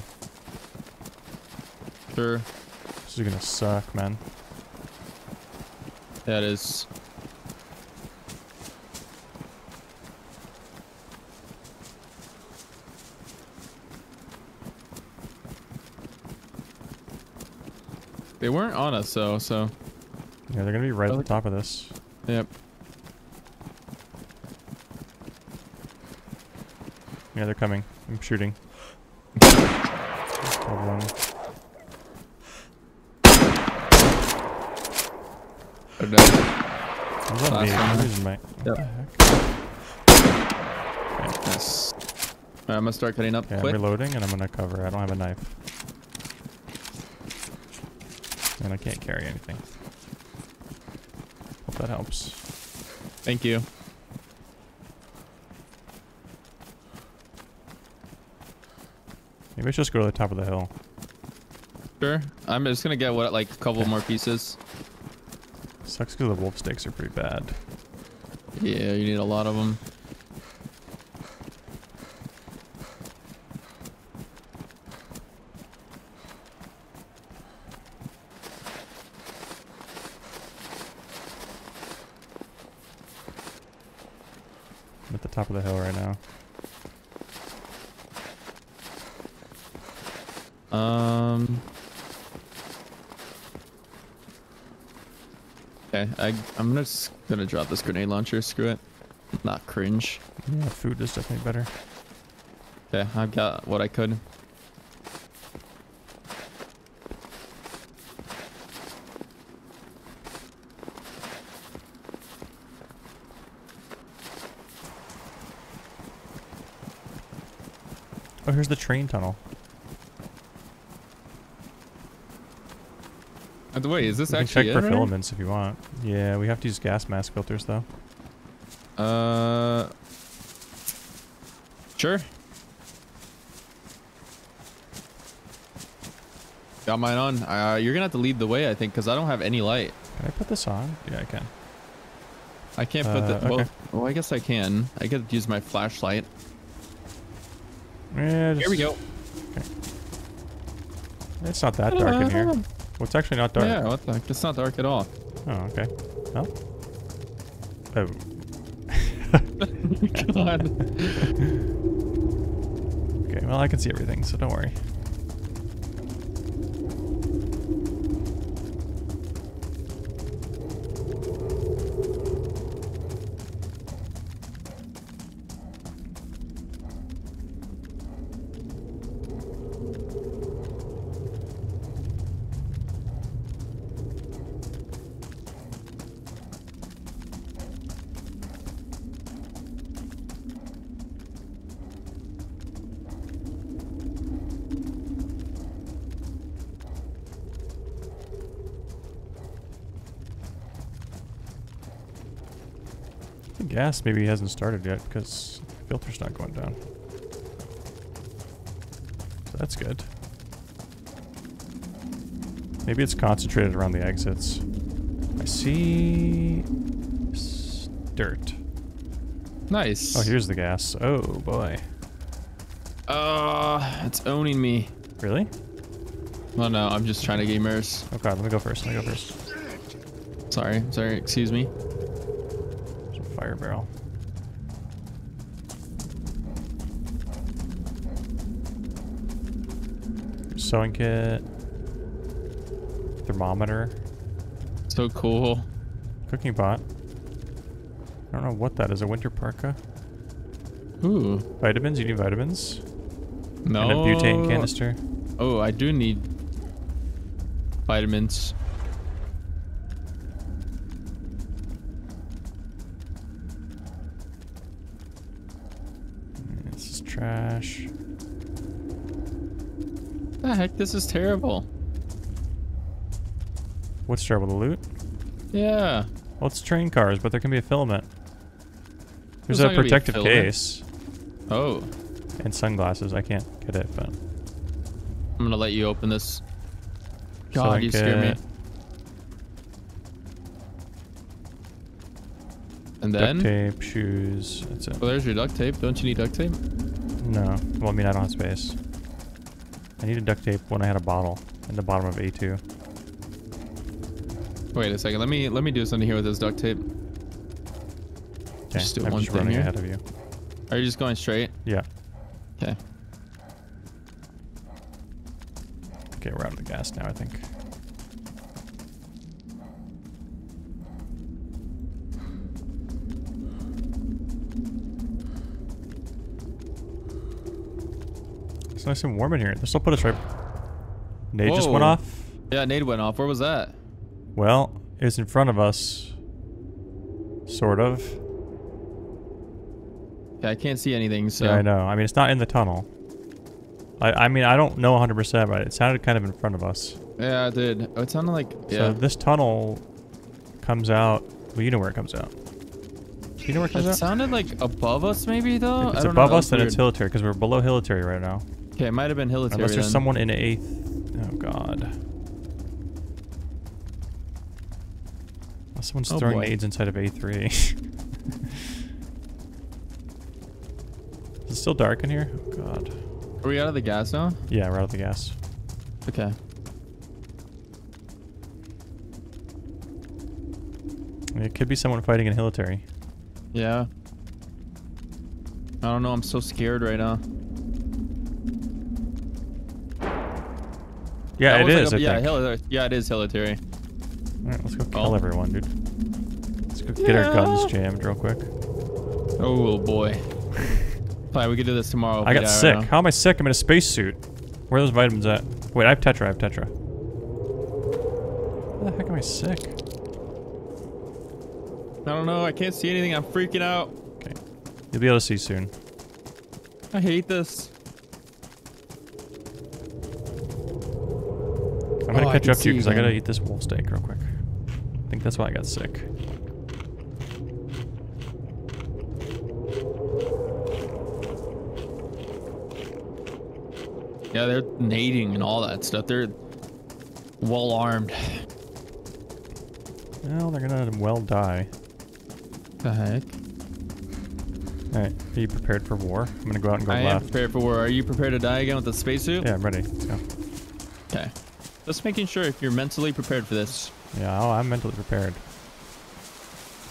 B: Sure.
A: This is gonna suck, man.
B: That is. They weren't on us though, so
A: Yeah, they're gonna be right at the top of this.
B: yep.
A: Yeah, they're coming. I'm shooting. One.
B: They're dead.
A: Was me? I'm using my.
B: Yep.
A: the heck?
B: Yes. Alright, I'm gonna start cutting up
A: Yeah, I'm reloading and I'm gonna cover. I don't have a knife. And I can't carry anything. Hope that helps.
B: Thank you.
A: Maybe I should just go to the top of the hill.
B: Sure. I'm just gonna get what like a couple more pieces.
A: Sucks because the wolf steaks are pretty bad.
B: Yeah, you need a lot of them.
A: I'm at the top of the hill right now.
B: Um. Okay, I I'm just gonna drop this grenade launcher. Screw it. Not cringe.
A: Yeah, food is definitely better.
B: Okay, I've got what I could.
A: Oh, here's the train tunnel.
B: Uh, way, is this
A: can
B: actually
A: check for
B: right
A: filaments if you want. Yeah, we have to use gas mask filters though.
B: Uh. Sure. Got mine on. Uh, you're gonna have to lead the way, I think, because I don't have any light.
A: Can I put this on? Yeah, I can.
B: I can't put the.
A: Uh,
B: Well,
A: okay.
B: well, I guess I can. I could use my flashlight.
A: Yeah,
B: Here we
A: just-
B: go.
A: It's not that dark in here. Well, it's actually not dark.
B: Yeah, what the heck? It's not dark at all.
A: Oh, okay. Oh. (laughs) Oh.
B: God. (laughs)
A: Okay, well, I can see everything, so don't worry. The gas maybe hasn't started yet because the filter's not going down. So that's good. Maybe it's concentrated around the exits. I see dirt.
B: Nice.
A: Oh, here's the gas. Oh boy.
B: Uh, it's owning me.
A: Really?
B: Well, no, I'm just trying to gamers.
A: Oh god, let me go first. Let me go first.
B: Sorry, sorry, excuse me.
A: There's a fire barrel. Sewing kit. Thermometer.
B: So cool.
A: Cooking pot. I don't know what that is. A winter parka?
B: Ooh.
A: Vitamins? You need vitamins?
B: No.
A: And a butane canister?
B: Oh, I do need vitamins.
A: This is trash.
B: The heck, this is terrible.
A: What's terrible? The loot?
B: Yeah.
A: Well, it's train cars, but there can be a filament. There's
B: There's
A: a
B: gonna a
A: protective case
B: Oh.
A: and sunglasses. I can't get it, but
B: I'm gonna let you open this. God,
A: Selling
B: you scare me. And
A: duct tape, shoes. That's it.
B: Well, there's your duct tape. Don't you need duct tape?
A: No. Well, I mean, I don't have space. I needed duct tape when I had a bottle in the bottom of A2.
B: Wait a second. Let me let me do something here with this duct tape.
A: Okay,
B: Just do
A: I'm
B: one
A: just
B: thing
A: running
B: here.
A: ahead of you.
B: Are you just going straight?
A: Yeah.
B: Okay.
A: Okay, we're out of the gas now, I think. It's nice and warm in here. This will put us right. Nade just went off.
B: Yeah, nade went off. Where was that?
A: Well, it's in front of us. Sort of.
B: Yeah, I can't see anything. So
A: Yeah, I know. I mean, it's not in the tunnel. I, I mean, I don't know 100%, but it sounded kind of in front of us.
B: Yeah, it did. Oh, it sounded like Yeah.
A: So this tunnel comes out. Well, you know where it comes out. You know where it comes
B: It
A: out?
B: sounded like above us, maybe though.
A: it's
B: know,
A: above
B: that
A: us,
B: was
A: then it's
B: weird.
A: Hilitary, because we're below Hilitary right now.
B: Okay, it might have been Hilitary.
A: Unless there's
B: then.
A: someone in eighth. Oh god. Unless someone's
B: Oh,
A: throwing
B: boy.
A: nades inside of A3. (laughs) Is it still dark in here? Oh god.
B: Are we out of the gas now?
A: Yeah, we're out of the gas.
B: Okay.
A: It could be someone fighting in Hilitary.
B: Yeah. I don't know. I'm so scared right now.
A: Yeah, it
B: like
A: is.
B: a-
A: I
B: yeah. Yeah, it is Hilitary.
A: Alright, let's go kill
B: Oh.
A: everyone, dude. Let's go get our guns jammed real quick.
B: Oh boy. (laughs) Fine, we could do this tomorrow.
A: I got
B: yeah,
A: sick.
B: right.
A: How am I sick? I'm in a spacesuit. Where are those vitamins at? Wait, I have Tetra. I have Tetra. How the heck am I sick?
B: I don't know. I can't see anything. I'm freaking out.
A: Okay. You'll be able to see soon.
B: I hate this.
A: I'm gonna
B: Oh,
A: catch up to you because I gotta eat this wolf steak real quick. I think that's why I got sick.
B: Yeah, they're nading and all that stuff. They're well armed.
A: Well, they're gonna well die.
B: The heck?
A: Alright, are you prepared for war? I'm gonna go out and go
B: I am prepared for war. Are you prepared to die again with the spacesuit?
A: Yeah, I'm ready. Let's go.
B: Just making sure if you're mentally prepared for this.
A: Yeah, oh, I'm mentally prepared.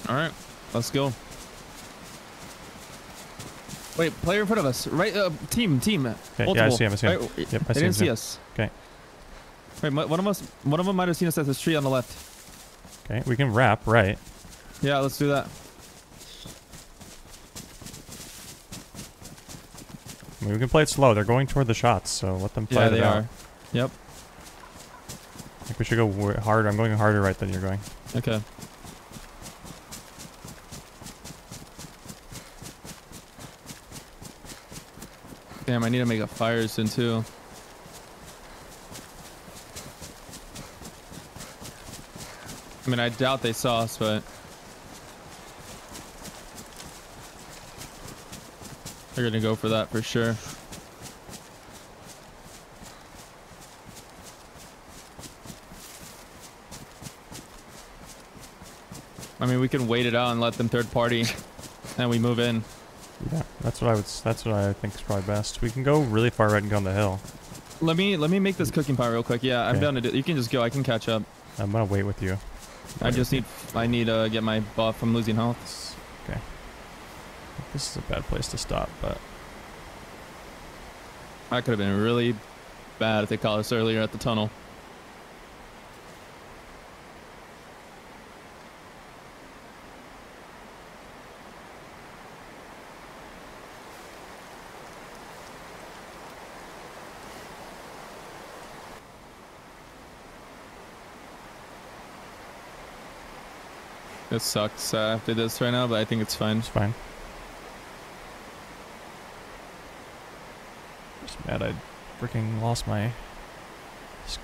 B: All right, let's go. Wait, player in front of us. Right, uh, team, team.
A: Okay, yeah, I see him, I see him.
B: Right,
A: Yep, I
B: they
A: see him,
B: didn't
A: see
B: see us.
A: Okay.
B: Wait, one of us, one of them might have seen us at this tree on the left.
A: Okay, we can wrap, right.
B: Yeah, let's do that.
A: I mean, we can play it slow. They're going toward the shots, so let them fight
B: Yeah, they
A: out.
B: are. Yep.
A: I think we should go harder. I'm going harder right than you're going.
B: Okay. Damn, I need to make a fire soon too. I mean, I doubt they saw us, but they're gonna go for that for sure. I mean, we can wait it out and let them third party, and we move in.
A: Yeah, that's what I would. That's what I think is probably best. We can go really far right and go on the hill.
B: Let me let me make this cooking pot real quick. Yeah, I'm
A: Okay.
B: down to do. You can just go. I can catch up.
A: I'm gonna wait with you.
B: I just need I need to get my buff from losing health.
A: Okay. This is a bad place to stop, but
B: That could have been really bad if they caught us earlier at the tunnel. This sucks uh, after this right now, but I think it's fine.
A: It's fine. Just mad I freaking lost my.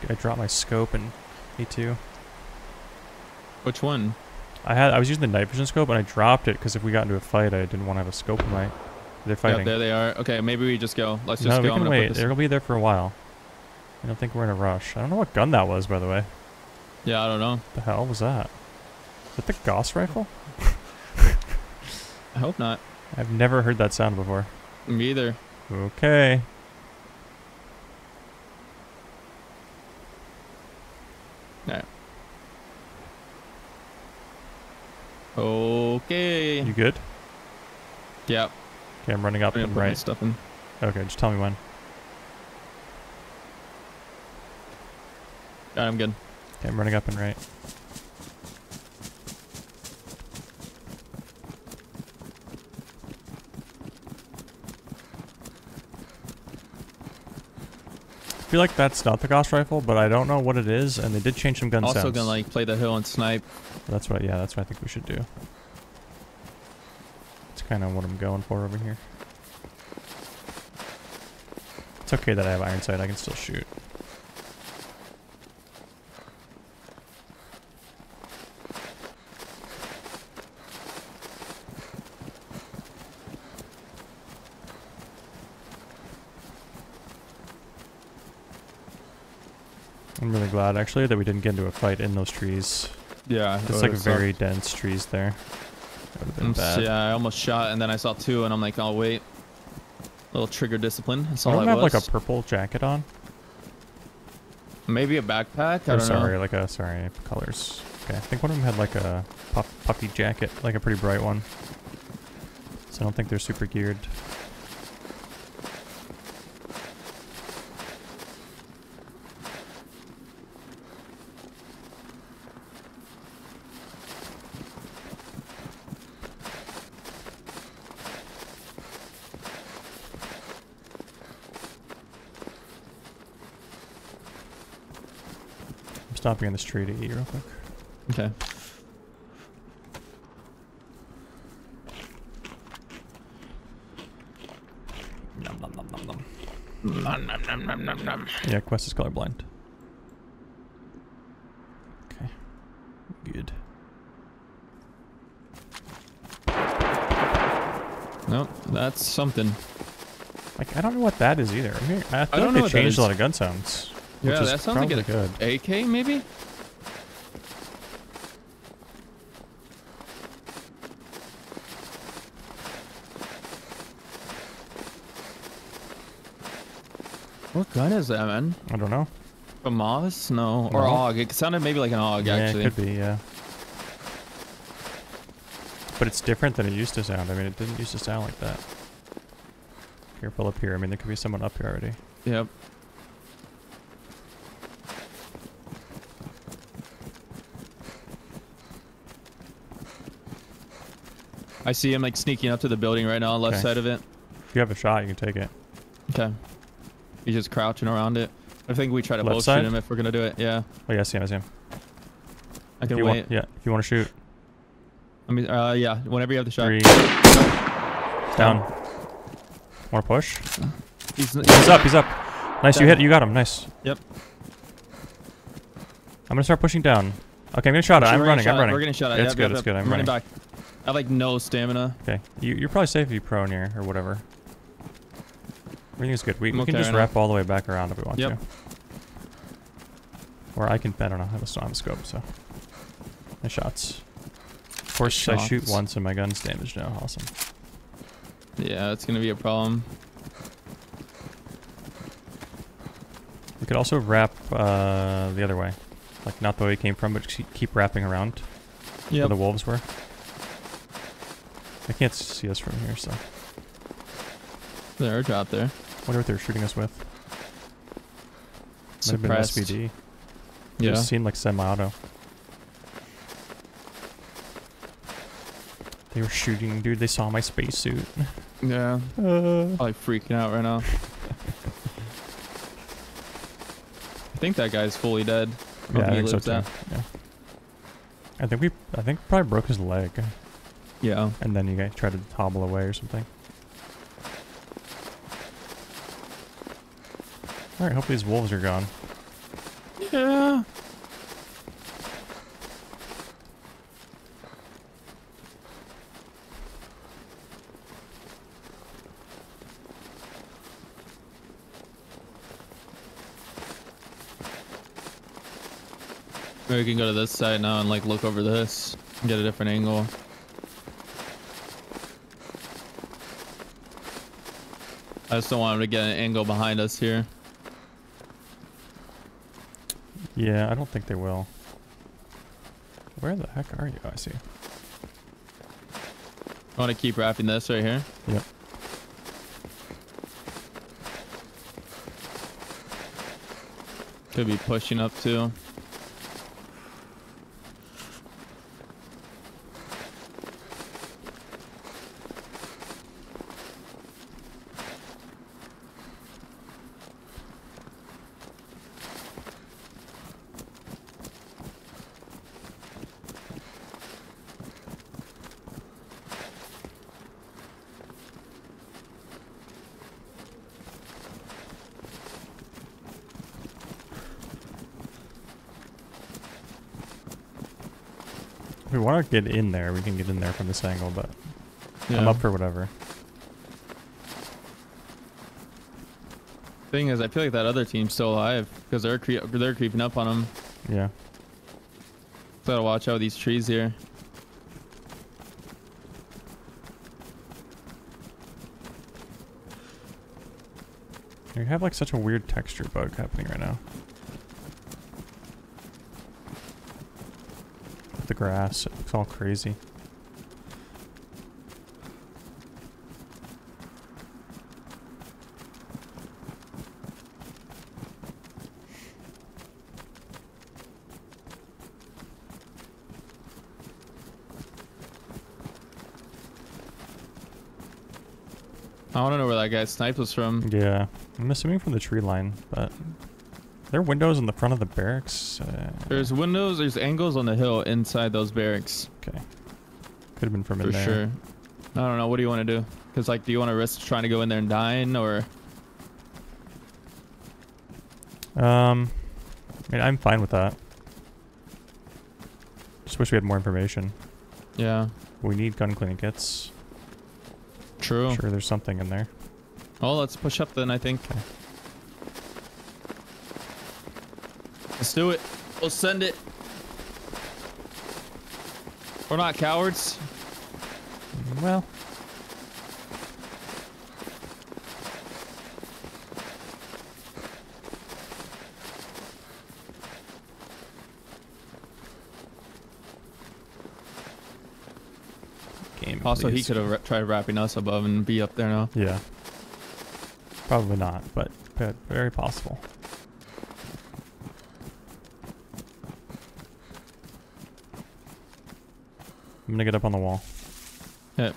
A: I dropped my scope and A2.
B: Which one?
A: I had I was using the night vision scope and I dropped it because if we got into a fight, I didn't want to have a scope in my. They're
B: Yeah,
A: fighting.
B: there they are. Okay, maybe we just go. Let's just
A: no,
B: go.
A: we
B: I'm
A: can wait.
B: put this-
A: They'll be there for a while. I don't think we're in a rush. I don't know what gun that was, by the way.
B: Yeah, I don't know.
A: The hell was that? Is that the Gauss rifle?
B: I hope not.
A: I've never heard that sound before.
B: Me either.
A: Okay.
B: Okay.
A: You good?
B: Yep.
A: Okay, I'm running up
B: I'm
A: and right.
B: stuff in.
A: Okay, just tell me when.
B: I'm good.
A: Okay, I'm running up and right. Feel like that's not the Gauss rifle, but I don't know what it is, and they did change some gun
B: also
A: sounds.
B: gonna like play the hill and snipe.
A: That's what, yeah, that's what I think we should do. It's kind of what I'm going for over here. It's okay that I have iron sight, I can still shoot. Actually that we didn't get into a fight in those trees.
B: Yeah.
A: It's like very dense trees there. That been bad.
B: Yeah, I almost shot and then I saw two and I'm like, oh wait. A little trigger discipline. That's
A: I
B: all
A: don't
B: I
A: have
B: was.
A: like a purple jacket on.
B: Maybe a backpack. I
A: Or
B: don't
A: sorry,
B: know.
A: like a sorry colors. Okay, I think one of them had like a puff, puffy jacket, like a pretty bright one. So I don't think they're super geared. Stopping in this tree to eat real quick.
B: Okay.
A: Nom, nom, nom, nom, nom.
B: Nom, nom, nom, nom, nom, nom.
A: Yeah, Quest is colorblind. Okay. Good.
B: Nope, that's something.
A: Like I don't know what that is either. I, mean, I feel
B: don't
A: like
B: know
A: they
B: what
A: changed
B: is.
A: a lot of gun sounds.
B: Yeah, that sounds like a-
A: good.
B: AK maybe? What gun is that, man?
A: I don't know.
B: A Moss? No. Or
A: No.
B: AUG. It sounded maybe like an AUG,
A: yeah,
B: actually.
A: it could be. Yeah. But it's different than it used to sound. I mean, it didn't used to sound like that. Careful up here. I mean, there could be someone up here already.
B: Yep. I see him like sneaking up to the building right now, on the left
A: Okay.
B: side of it.
A: If you have a shot, you can take it.
B: Okay. He's just crouching around it. I think we try to
A: Left
B: shoot him if we're gonna do it. Yeah.
A: Oh yeah, I see him. I see him.
B: I can
A: you
B: wait.
A: Want, yeah, if you want to shoot.
B: I mean, uh, yeah. Whenever you have the shot.
A: Three. Down. Want to push?
B: He's,
A: He's up. He's up. Nice. You hit. You got him. Nice.
B: Yep.
A: I'm gonna start pushing down. Okay, I'm gonna shot it. I'm running.
B: shot
A: I'm running.
B: We're getting shot at.
A: It's
B: Yep,
A: good.
B: yep,
A: It's
B: yep.
A: good. I'm
B: running
A: running.
B: back. I have like no stamina.
A: Okay. You, you're probably safe if you prone here or whatever. Everything's good. We, we can just wrap all the way back around if we want
B: Yep.
A: to. Or I can. I don't know. I have a s- I have a scope, so. Nice shots. Of course, I shoot once and my gun's damaged now. Awesome.
B: Yeah, that's gonna be a problem.
A: We could also wrap uh, the other way. Like, not the way we came from, but keep wrapping around where the wolves were. They can't see us from here, so.
B: There, drop there.
A: wonder what they're shooting us with. Might have been
B: Suppressed.
A: SVD.
B: Yeah.
A: It seemed like semi-auto. They were shooting, dude. They saw my spacesuit.
B: Yeah.
A: Uh,
B: Probably freaking out right now. I think that guy's fully dead.
A: yeah, I think so too. Yeah. I think we, I think probably broke his leg,
B: Yeah.
A: and then you guys tried to hobble away or something. All right, hope these wolves are gone.
B: Yeah. Maybe we can go to this side now and like look over this and get a different angle. I just don't want him to get an angle behind us here.
A: Yeah, I don't think they will. Where the heck are you? Oh, I see.
B: I want to keep wrapping this right here.
A: Yep.
B: Could be pushing up too.
A: To get in there, we can get in there from this angle, but I'm up for whatever.
B: Thing is, I feel like that other team's still alive because they're cre- they're creeping up on them.
A: Yeah.
B: Gotta watch out with these trees here.
A: You have like such a weird texture bug happening right now. The grass, it looks all crazy.
B: I want to know where that guy sniped us from.
A: Yeah, I'm assuming from the tree line, but there windows in the front of the barracks. Uh,
B: There's windows, there's angles on the hill inside those barracks
A: okay. Could have been from in there.
B: for sure. I don't know. What do you want to do? Because like, do you want to risk trying to go in there and dying, or
A: Um, I mean, I'm fine with that. Just wish we had more information.
B: yeah,
A: We need gun cleaning kits.
B: true.
A: Sure, there's something in there.
B: Oh, let's push up then. I think.
A: Okay.
B: Do it. We'll send it. We're not cowards.
A: Well, game.
B: Also, he could have tried wrapping us above and be up there now.
A: Yeah. Probably not, but, but very possible. I'm gonna get up on the wall.
B: Yeah.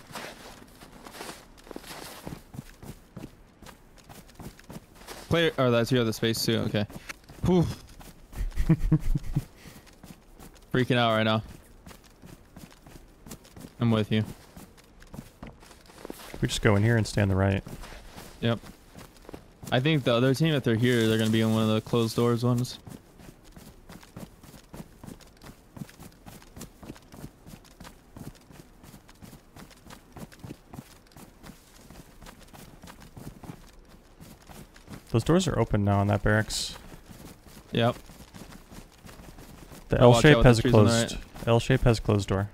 B: Player. Oh, that's your other space too. Okay. Whew. (laughs) Freaking out right now. I'm with you.
A: We just go in here and stand the right.
B: Yep. I think the other team, if they're here, they're gonna be in one of the closed doors ones.
A: Doors are open now in that barracks.
B: Yep.
A: The L shape has a
B: trees on the
A: closed. L shape has closed door.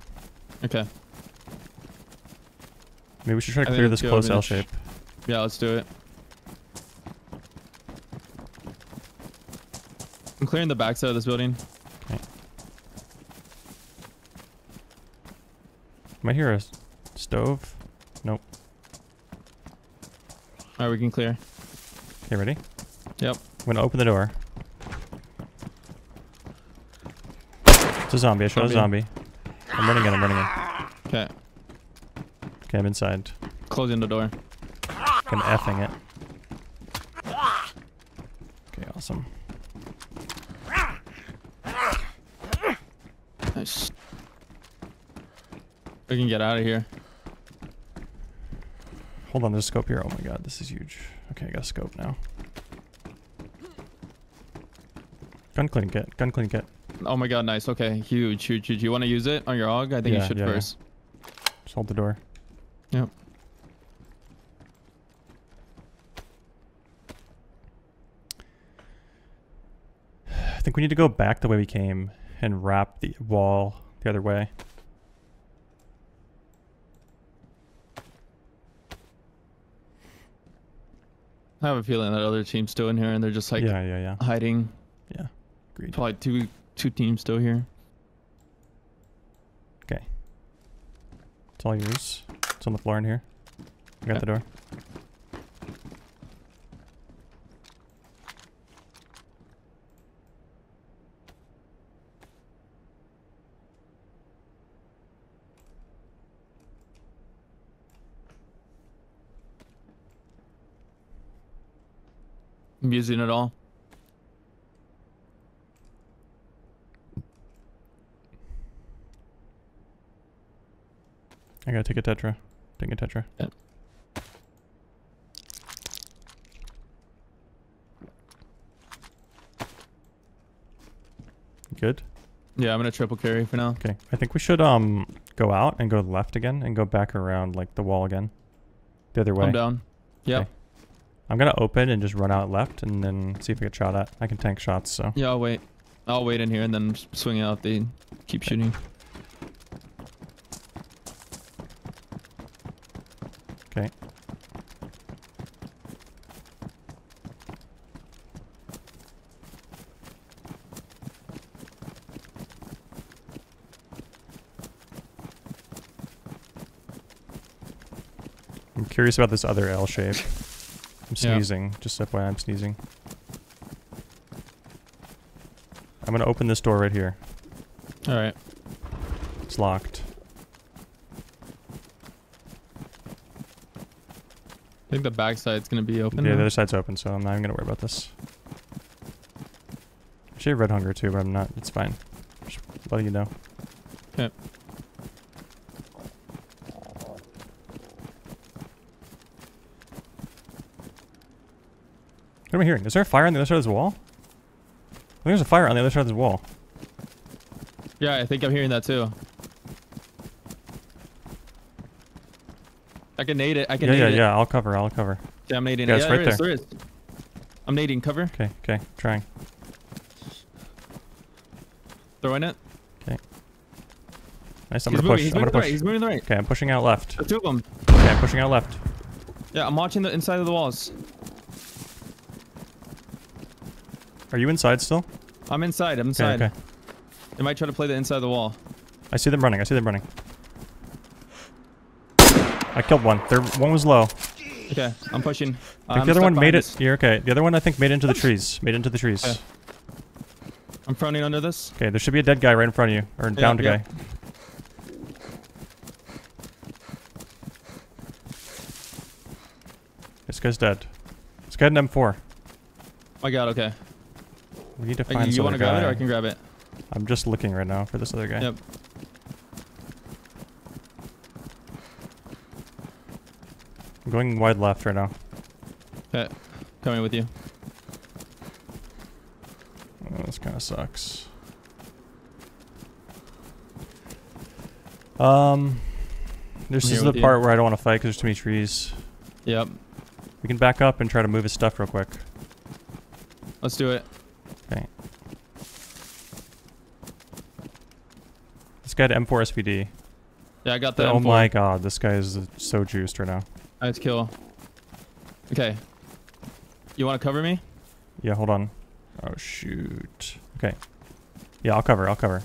B: Okay.
A: Maybe we should try to
B: think
A: clear this
B: go
A: close L shape.
B: Yeah, let's do it. I'm clearing the backside of this building.
A: Might hear a stove. Nope.
B: All right, we can clear.
A: Okay, ready?
B: Yep.
A: I'm gonna open the door. It's a zombie. I shot a
B: Zombie.
A: zombie. I'm running in. I'm running in.
B: Okay.
A: Okay, I'm inside.
B: Closing the door.
A: I'm effing it. Okay, awesome.
B: Nice. We can get out of here.
A: Hold on, there's a scope here. Oh my god, this is huge. Okay, I got a scope now. Gun clean kit. Gun clean kit.
B: Oh my god, nice. Okay, huge, huge, huge. You want to use it on your AUG? I think
A: Yeah,
B: you should
A: yeah, yeah.
B: first.
A: Just hold the door.
B: Yep. (sighs)
A: I think we need to go back the way we came and wrap the wall the other way.
B: I have a feeling that other team's still in here and they're just like
A: yeah, yeah, yeah.
B: hiding.
A: Yeah. Agreed.
B: Probably two two teams still here.
A: Okay. It's all yours. It's on the floor in here. I got
B: Okay.
A: the door.
B: Using it all.
A: I gotta take a tetra. Take a tetra.
B: Yep.
A: Good.
B: Yeah, I'm gonna triple carry for now.
A: Okay. I think we should um go out and go left again and go back around like the wall again. The other way.
B: I'm down. Yeah.
A: Okay. I'm gonna open and just run out left and then see if I get shot at. I can tank shots, so
B: Yeah, I'll wait. I'll wait in here and then swing out. They keep shooting.
A: okay. I'm curious about this other L shape. I'm
B: Yeah.
A: sneezing. Just FYI, I'm sneezing. I'm gonna open this door right here.
B: All right.
A: It's locked.
B: I think the back side's gonna be open.
A: yeah,
B: now.
A: the other side's open, so I'm not even gonna worry about this. Actually, have red hunger too, but I'm not. It's fine. Just letting you know.
B: Okay.
A: What am I hearing? Is there a fire on the other side of this wall? I think there's a fire on the other side of this wall.
B: Yeah, I think I'm hearing that too. I can nade it. I can
A: Yeah,
B: nade
A: yeah,
B: it.
A: yeah. I'll cover. I'll cover.
B: Yeah, I'm nading
A: Yeah,
B: it.
A: it's
B: Yeah,
A: right
B: there is,
A: there.
B: is. I'm nading. Cover.
A: Okay, okay. Trying.
B: Throwing it. Okay.
A: Nice. I'm
B: he's
A: gonna
B: moving.
A: push.
B: He's
A: I'm
B: moving
A: gonna
B: the right. He's moving the right.
A: Okay, I'm pushing out left.
B: There's two of them.
A: Okay, I'm pushing out left.
B: Yeah, I'm watching the inside of the walls.
A: Are you inside still?
B: I'm inside. I'm inside.
A: okay.
B: They might try to play the inside of the wall.
A: I see them running. I see them running. I killed one. There, one was low.
B: Okay, I'm pushing.
A: I think
B: I'm
A: the other one made it.
B: this.
A: You're okay. The other one I think made it into the oh. trees. Made it into the trees.
B: Okay. I'm fronting under this.
A: Okay, there should be a dead guy right in front of you, or downed
B: yeah.
A: guy. This guy's dead. This guy had an M4.
B: My God. Okay.
A: We need to find
B: you want to grab it, or I can grab it.
A: I'm just looking right now for this other guy.
B: Yep.
A: I'm going wide left right now.
B: Okay. Coming with you.
A: Oh, this kind of sucks. Um, this is the
B: you.
A: part where I don't want to fight because there's too many trees.
B: Yep.
A: We can back up and try to move his stuff real quick.
B: Let's do it.
A: This guy had M4 SVD.
B: Yeah, I got the
A: oh
B: M4.
A: my god, this guy is so juiced right now.
B: Nice kill. Okay. You want to cover me?
A: Yeah, hold on. Oh shoot. Okay. Yeah, I'll cover. I'll cover.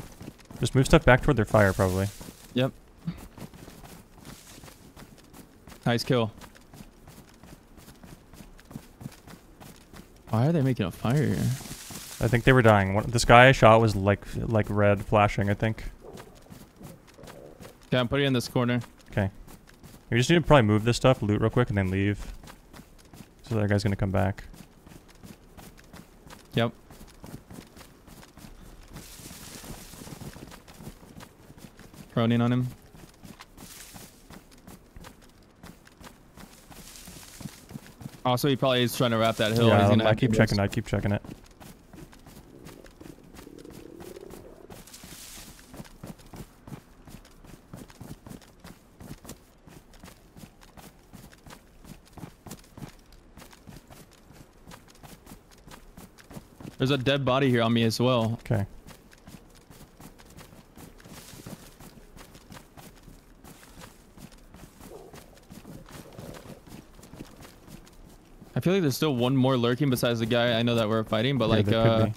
A: Just move stuff back toward their fire, probably.
B: Yep. Nice kill. Why are they making a fire here?
A: I think they were dying. One, this guy I shot was like like red flashing. I think.
B: Yeah, I'm putting it in this corner.
A: Okay. We just need to probably move this stuff, loot real quick, and then leave. So that guy's gonna come back.
B: Yep. Running on him. Also, he probably is trying to wrap that hill.
A: Yeah, I keep checking. I keep checking it.
B: There's a dead body here on me as well.
A: Okay.
B: I feel like there's still one more lurking besides the guy I know that we're fighting, but
A: Yeah,
B: like, uh,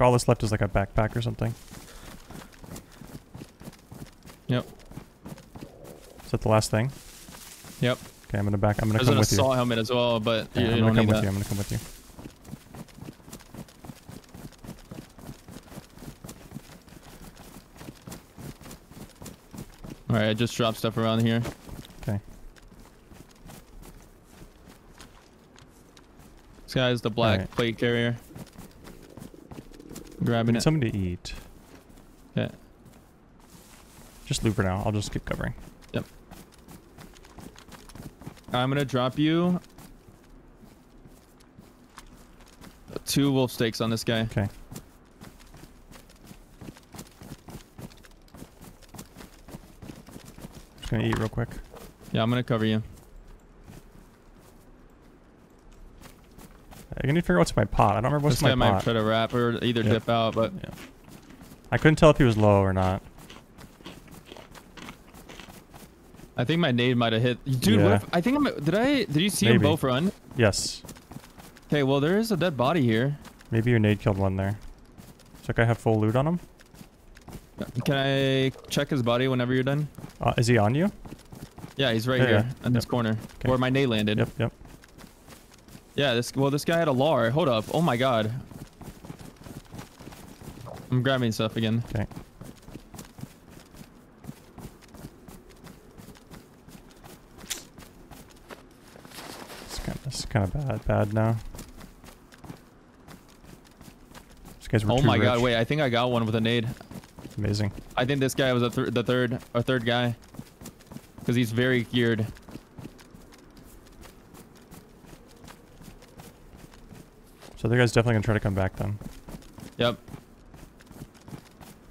A: think all that's left is like a backpack or something.
B: Yep.
A: Is that the last thing?
B: Yep.
A: Okay, I'm gonna back. I'm gonna
B: there's
A: come with you.
B: assault helmet as well, but
A: Yeah,
B: you,
A: I'm gonna come with
B: that.
A: you. I'm gonna come with you.
B: All right, I just dropped stuff around here.
A: Okay.
B: This guy is the black
A: Alright.
B: plate carrier. Grabbing it.
A: something to eat.
B: Yeah.
A: Just loop for now. I'll just keep covering. Yep.
B: I'm gonna drop you two wolf steaks on this guy.
A: Okay. Just gonna eat real quick.
B: Yeah, I'm gonna cover you.
A: I need to figure out what's in my pot. I don't remember what's
B: this
A: in
B: guy
A: my
B: might try to wrap or either
A: Yep.
B: dip out, but
A: I couldn't tell if he was low or not.
B: I think my nade might have hit. Dude,
A: Yeah.
B: what if, I think I'm. Did I? Did you see
A: Maybe.
B: them both run?
A: Yes.
B: Okay, well there is a dead body here.
A: Maybe your nade killed one there. That guy have full loot on him?
B: Can I check his body whenever you're done?
A: Uh, is he on you?
B: Yeah, he's right
A: Yeah,
B: here
A: yeah.
B: in this corner
A: Okay.
B: where my nade landed.
A: Yep, yep.
B: Yeah, this well this guy had a lar. Hold up. Oh my god. I'm grabbing stuff again.
A: Okay. It's kind of, it's kind of bad, bad now. These guys were
B: Oh my god, wait, I think I got one with a nade.
A: Amazing.
B: I think this guy was a th the third or third guy. Cuz he's very geared.
A: So the guy's definitely gonna try to come back then.
B: Yep.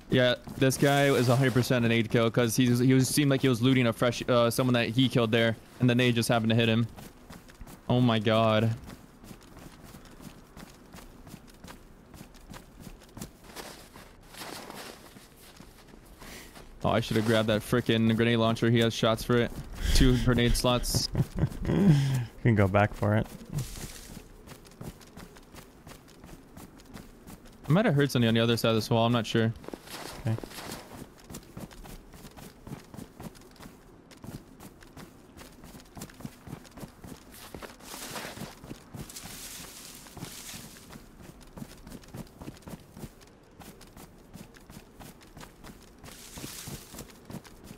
B: Yeah, this guy was 100% an aid kill because he was, he was seemed like he was looting a fresh uh, someone that he killed there, and the nade just happened to hit him. Oh my god. Oh, I should have grabbed that frickin' grenade launcher. He has shots for it. Two grenade slots. (laughs)
A: You can go back for it.
B: I might have heard something on the other side of this wall. I'm not sure.
A: Okay.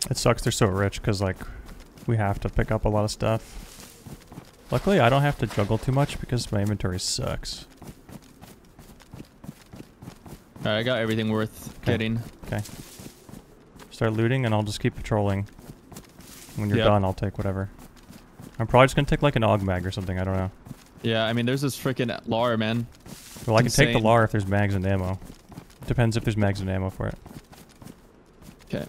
A: It sucks they're so rich because like we have to pick up a lot of stuff. Luckily, I don't have to juggle too much because my inventory sucks.
B: All right, I got everything worth
A: Okay.
B: getting.
A: Okay. Start looting and I'll just keep patrolling. When you're
B: Yep.
A: done, I'll take whatever. I'm probably just gonna take like an aug mag or something. I don't know.
B: Yeah, I mean, there's this freaking Lar, man.
A: Well, I can take the LAR if there's mags and ammo. Depends if there's mags and ammo for it.
B: Okay.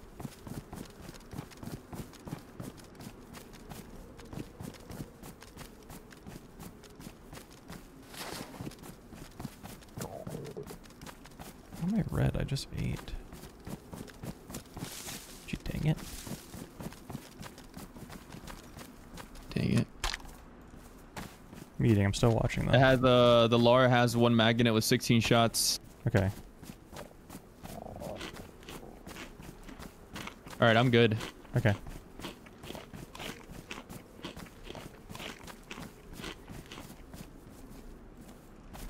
A: How am I red? I just ate. Gee, dang it.
B: Dang it.
A: I'm eating. I'm still watching
B: It
A: though.
B: had the the Lar has one mag in it with 16 shots.
A: Okay.
B: All right, I'm good.
A: Okay.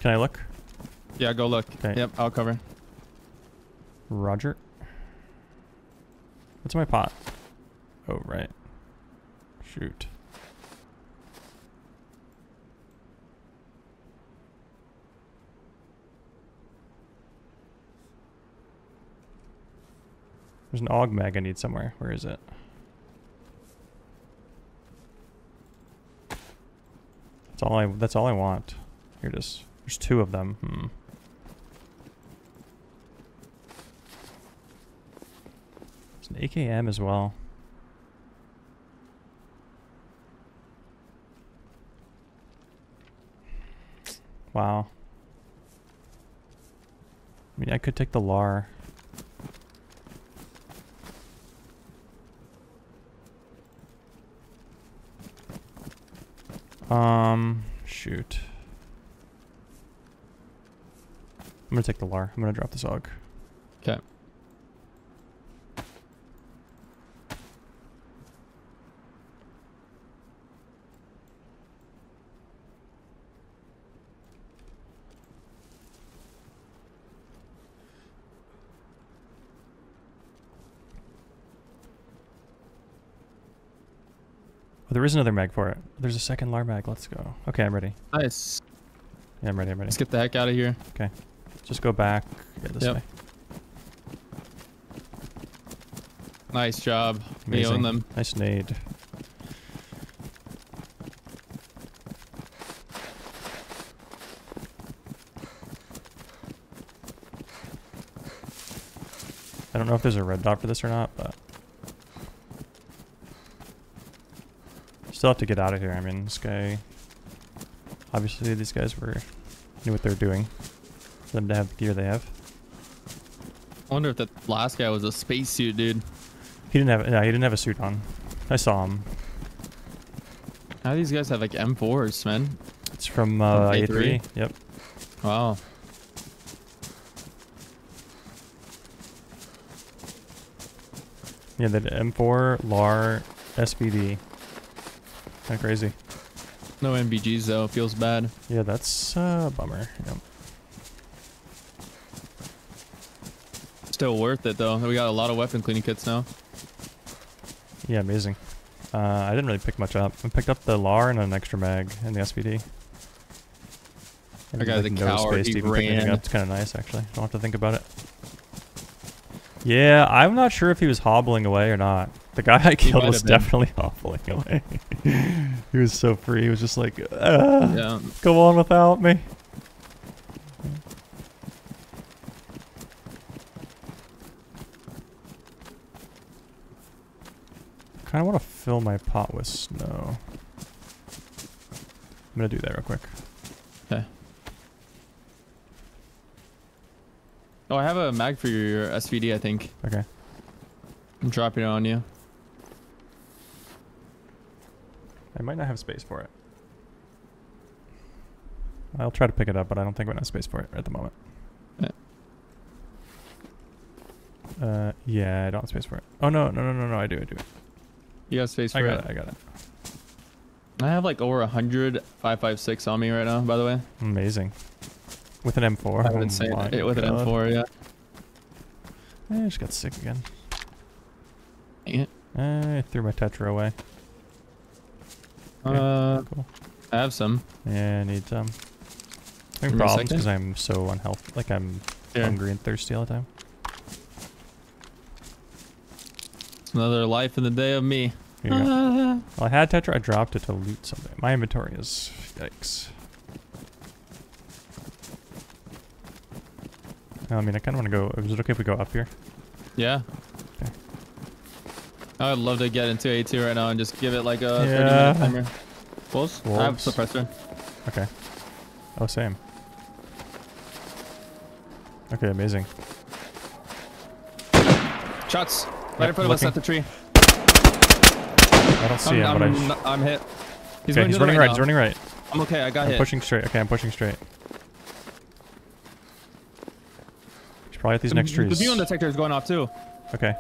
A: Can I look?
B: Yeah, go look.
A: Okay.
B: Yep, I'll cover.
A: Roger. What's my pot? Oh, right. Shoot. There's an AUG mag I need somewhere. Where is it? That's all I. That's all I want. Here is. There's two of them. Hmm. There's an AKM as well. Wow. I mean, I could take the LAR. Um, shoot. I'm gonna take the LAR. I'm gonna drop this AUG.
B: Okay.
A: Oh, there is another mag for it. There's a second LAR mag. Let's go. Okay, I'm ready.
B: Nice.
A: Yeah, I'm ready. I'm ready.
B: Let's get the heck out of here. Okay.
A: Just go back. Yeah, this
B: Yep.
A: way.
B: Nice job. We
A: Amazing.
B: own them.
A: Nice nade. I don't know if there's a red dot for this or not, but still have to get out of here. I mean, this guy. Obviously, these guys were knew what they were doing. For them to have the gear they have.
B: I wonder if that last guy was a spacesuit, dude.
A: He didn't have. Yeah, he didn't have a suit on. I saw him.
B: How do these guys have like M4s, man?
A: It's from uh,
B: From
A: A3.
B: A3?
A: Yep.
B: Wow.
A: Yeah, the M4 LAR SVD. Kind of crazy.
B: No NVGs though. Feels bad.
A: Yeah, that's uh, a bummer. Yep.
B: Still worth it though. We got a lot of weapon cleaning kits now.
A: Yeah, amazing. Uh, I didn't really pick much up. I picked up the LAR and an extra mag and the SVD.
B: I got the
A: no
B: coward,
A: space
B: he
A: to even
B: ran.
A: up. It's kind of nice, actually. Don't have to think about it. Yeah, I'm not sure if he was hobbling away or not. The guy I killed was definitely (laughs) hobbling away. He was so free. He was just like, uh,
B: Yeah.
A: go on without me. Kind of want to fill my pot with snow. I'm gonna do that real quick. Okay.
B: Oh, I have a mag for your SVD. I think.
A: Okay.
B: I'm dropping it on you.
A: I might not have space for it. I'll try to pick it up, but I don't think we have space for it at the moment.
B: Yeah.
A: Uh, yeah, I don't have space for it. Oh no, no, no, no, no! I do, I do.
B: You got space for
A: I got
B: it.
A: it. I got it.
B: I have like over 100 556 on me right now. By the way.
A: Amazing. With an M4.
B: I've been saying it with an M4. Yeah.
A: Eh, I just got sick again.
B: Dang it.
A: Eh, I threw my Tetra away. Okay,
B: Uh,
A: Cool.
B: I have some.
A: Yeah, I need some.
B: Give
A: Having problems because I'm so unhealthy. Like I'm
B: Here.
A: hungry and thirsty all the time.
B: It's another life in the day of me.
A: Here you go.
B: Ah.
A: Well, I had Tetra. I dropped it to loot something. My inventory is yikes. I mean, I kind of want to go. Is it okay if we go up here?
B: Yeah. I would love to get into A2 right now and just give it like a 30 minute timer. Wolves? I have suppressor.
A: Okay. Oh, same. Okay, amazing.
B: Shots. Right
A: Yep,
B: in front of us at the tree.
A: I don't see
B: I'm,
A: him,
B: I'm,
A: but I...
B: am hit. He's,
A: okay, he's
B: the
A: running right.
B: now.
A: He's running right.
B: I'm okay. I got
A: I'm
B: hit.
A: pushing straight. Okay, I'm pushing straight. He's probably at these next trees.
B: The muon detector is going off too.
A: Okay.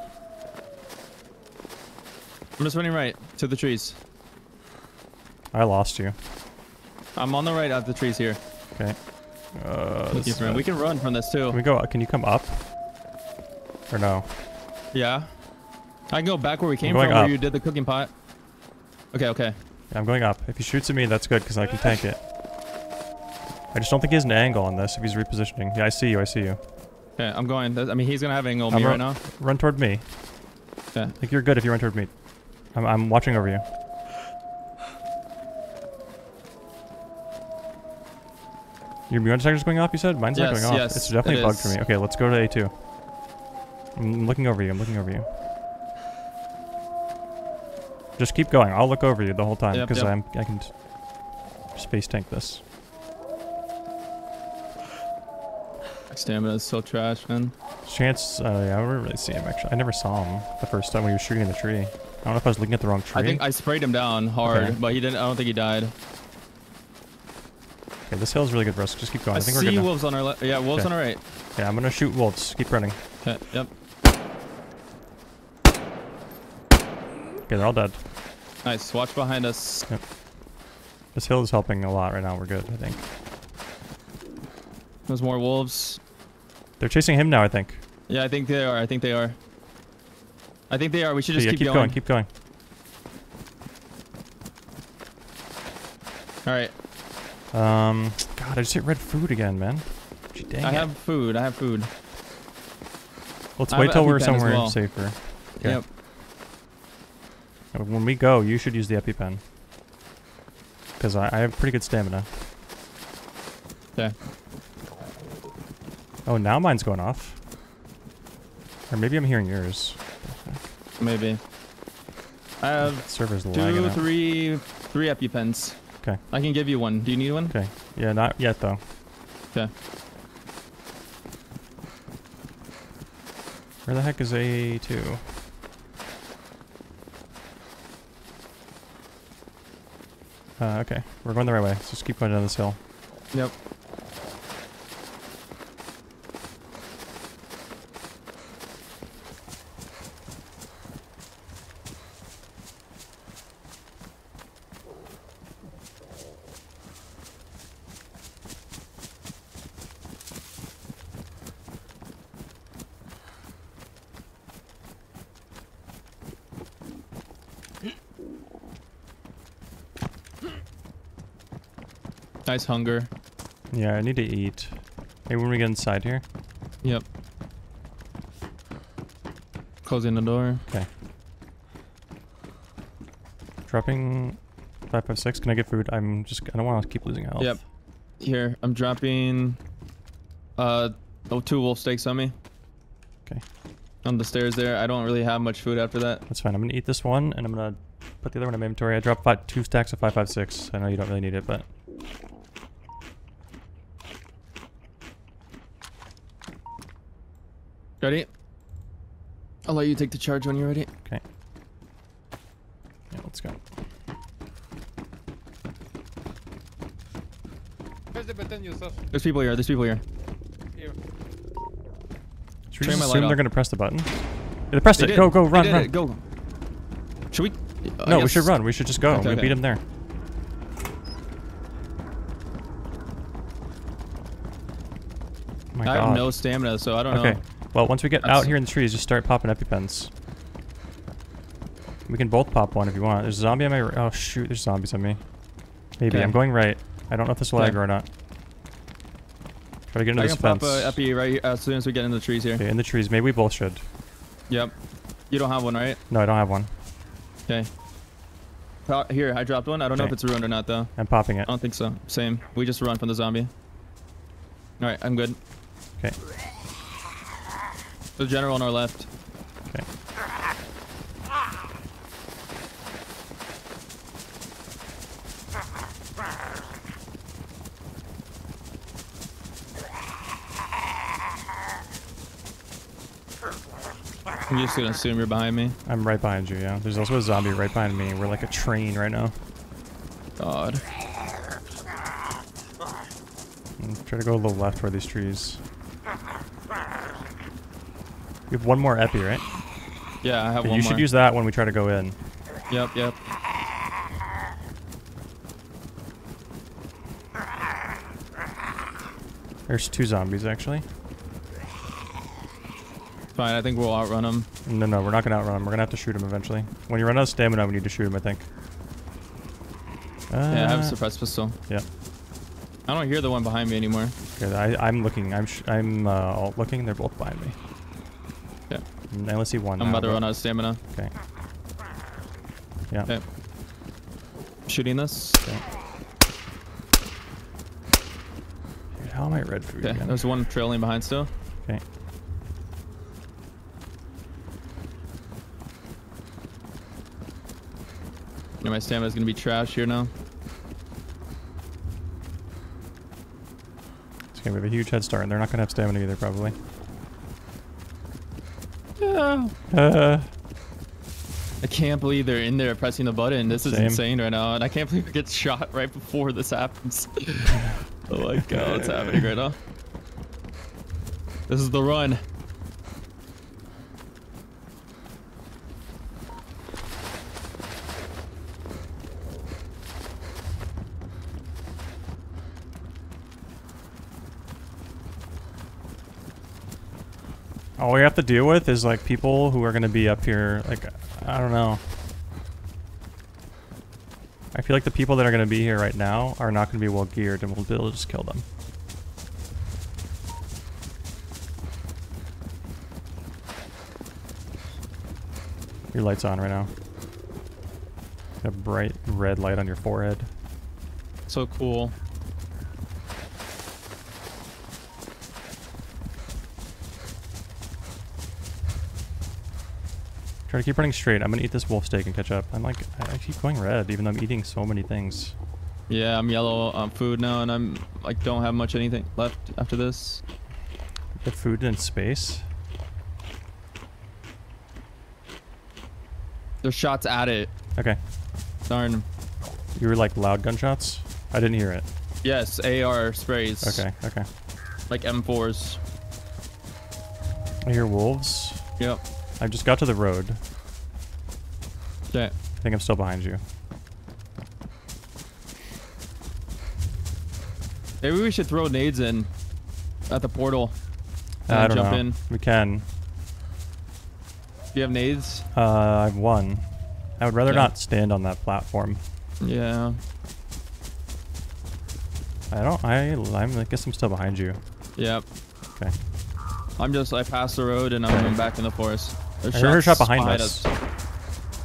B: I'm just running right to the trees.
A: I lost you.
B: I'm on the right of the trees here.
A: Okay. Uh,
B: Looking
A: this-
B: for. We can run from this too.
A: Can we go? Can you come up? Or no?
B: Yeah. I can go back where we came from, where you did the cooking pot. Okay, okay.
A: Yeah, I'm going up. If he shoots at me, that's good because I can tank it. I just don't think he has an angle on this if he's repositioning. Yeah, I see you. I see you.
B: Okay, I'm going. I mean, he's gonna have angle
A: I'm
B: me right now.
A: Run toward me.
B: Okay.
A: Like you're good if you run toward me. I'm, I'm watching over you. Your muon detector's going off, you said? Mine's not going off.
B: yes,
A: it's definitely
B: it
A: bugged for me. Okay, let's go to A2. I'm looking over you. I'm looking over you. Just keep going. I'll look over you the whole time because
B: yep.
A: I'm I can space tank this.
B: My stamina is so trash, man.
A: Chance, uh, yeah, I don't really see him actually. I never saw him the first time when he was shooting in the tree. I don't know if I was looking at the wrong tree.
B: I think I sprayed him down hard,
A: Okay.
B: but he didn't. I don't think he died.
A: okay, this hill's really good for us. Just keep going.
B: I,
A: I, think we're
B: see
A: good. now.
B: wolves on our left. Yeah, wolves
A: Okay.
B: on our right.
A: Yeah, I'm gonna shoot wolves. Keep running.
B: Okay, yep.
A: Okay, they're all dead.
B: Nice. Watch behind us. Yep.
A: This hill is helping a lot right now. We're good, I think.
B: There's more wolves.
A: They're chasing him now, I think.
B: Yeah, I think they are. I think they are. I think they are. We should just
A: yeah,
B: keep,
A: keep
B: going.
A: going. Keep going.
B: All right.
A: Um, God, I just hit red food again, man. Gee, dang
B: I
A: it.
B: have food. I have food.
A: Let's
B: I
A: wait till we're somewhere
B: well.
A: safer. Okay.
B: Yep.
A: Uh, When we go, you should use the EpiPen. Because I, I have pretty good stamina.
B: Okay.
A: Oh, now mine's going off. Or maybe I'm hearing yours.
B: Maybe. I have
A: Server's
B: two,
A: out.
B: three, three EpiPens.
A: Okay.
B: I can give you one. Do you need one?
A: Okay. Yeah, not yet though.
B: Okay.
A: Where the heck is A2? Uh, okay, we're going the right way. So just keep going down this hill.
B: Yep. Nice hunger.
A: Yeah, I need to eat. Hey, when we get inside here.
B: Yep. Closing the door. Okay.
A: Dropping 556. Can I get food? I'm just, I don't want to keep losing health.
B: Yep. Here, I'm dropping uh oh, two wolf steaks on me.
A: Okay.
B: On the stairs there. I don't really have much food after that.
A: That's fine. I'm gonna eat this one, and I'm gonna put the other one in my inventory. I dropped five, two stacks of 556. I know you don't really need it, but
B: Ready? I'll let you take the charge when you're ready. Okay.
A: Yeah, let's go.
C: Press the button yourself.
B: There's people here. There's people here.
C: Here.
A: Should we just assume they're gonna press the button? Yeah, they pressed
B: They
A: it.
B: did.
A: Go, go, run, run.
B: it. Go. Should we? I
A: no, we should run. We should just go.
B: Okay,
A: we
B: okay.
A: beat them there. Oh my
B: I
A: God.
B: have no stamina, so I don't
A: Okay.
B: know.
A: Well, once we get
B: That's-
A: out here in the trees, just start popping EpiPens. We can both pop one if you want. There's a zombie on my... r- Oh, shoot. There's zombies on me. Maybe.
B: Okay.
A: I'm going right. I don't know if this will lag or not. Try to get into
B: I
A: this
B: can pop a epi right here as soon as we get in the trees here.
A: Okay, in the trees. Maybe we both should.
B: Yep. You don't have one, right?
A: No, I don't have one.
B: Okay. Here, I dropped one. I don't know if it's ruined or not, though.
A: I'm popping it.
B: I don't think so. Same. We just run from the zombie. Alright, I'm good.
A: Okay.
B: The general on our left.
A: Okay.
B: I'm just gonna assume you're behind me.
A: I'm right behind you, yeah. There's also a zombie right behind me. We're like a train right now.
B: God.
A: Try to go a little left where these trees. We have one more epi, right?
B: Yeah, I have
A: you
B: more.
A: should use that when we try to go in.
B: Yep, yep.
A: There's two zombies, actually.
B: Fine, I think we'll outrun them.
A: No, no, we're not gonna outrun them. We're gonna have to shoot them eventually. When you run out of stamina, we need to shoot them, I think. Uh,
B: yeah, I have a suppressed pistol.
A: yeah.
B: I don't hear the one behind me anymore.
A: Okay, I, I'm looking. I'm sh I'm uh, looking. They're both behind me. I only see one.
B: I'm
A: now,
B: about to run out of stamina.
A: Okay. Yeah.
B: Okay. Shooting this.
A: Okay. Dude, how am I red food
B: Okay.
A: again?
B: There's one trailing behind still.
A: Okay.
B: Yeah, my stamina's gonna be trash here now.
A: It's gonna be a huge head start, and they're not gonna have stamina either, probably. Uh,
B: I can't believe they're in there pressing the button. This is
A: Same.
B: insane right now, and I can't believe it gets shot right before this happens. (laughs) oh my god, what's happening right now? This is the run.
A: Have to deal with is like people who are gonna be up here. Like, I don't know. I feel like the people that are gonna be here right now are not gonna be well geared, and we'll be able to just kill them. Your light's on right now. A bright red light on your forehead.
B: So cool.
A: Try to keep running straight. I'm gonna eat this wolf steak and catch up. I'm like, I I keep going red, even though I'm eating so many things.
B: Yeah, I'm yellow on food now, and I'm like don't have much anything left after this.
A: The food in space.
B: There's shots at it.
A: Okay.
B: Darn.
A: You were like loud gunshots? I didn't hear it.
B: Yes, AR sprays.
A: Okay, okay.
B: Like M4s.
A: I hear wolves.
B: Yep.
A: I just got to the road.
B: Okay.
A: I think I'm still behind you.
B: Maybe we should throw nades in at the portal. And
A: I don't
B: jump
A: know.
B: in.
A: We can.
B: Do you have nades?
A: Uh, I've won. I would rather
B: Okay.
A: not stand on that platform.
B: Yeah.
A: I don't. I. I'm, I guess I'm still behind you.
B: Yep.
A: Okay.
B: I'm just I passed the road and I'm going back in the forest. There's
A: I heard a shot behind us.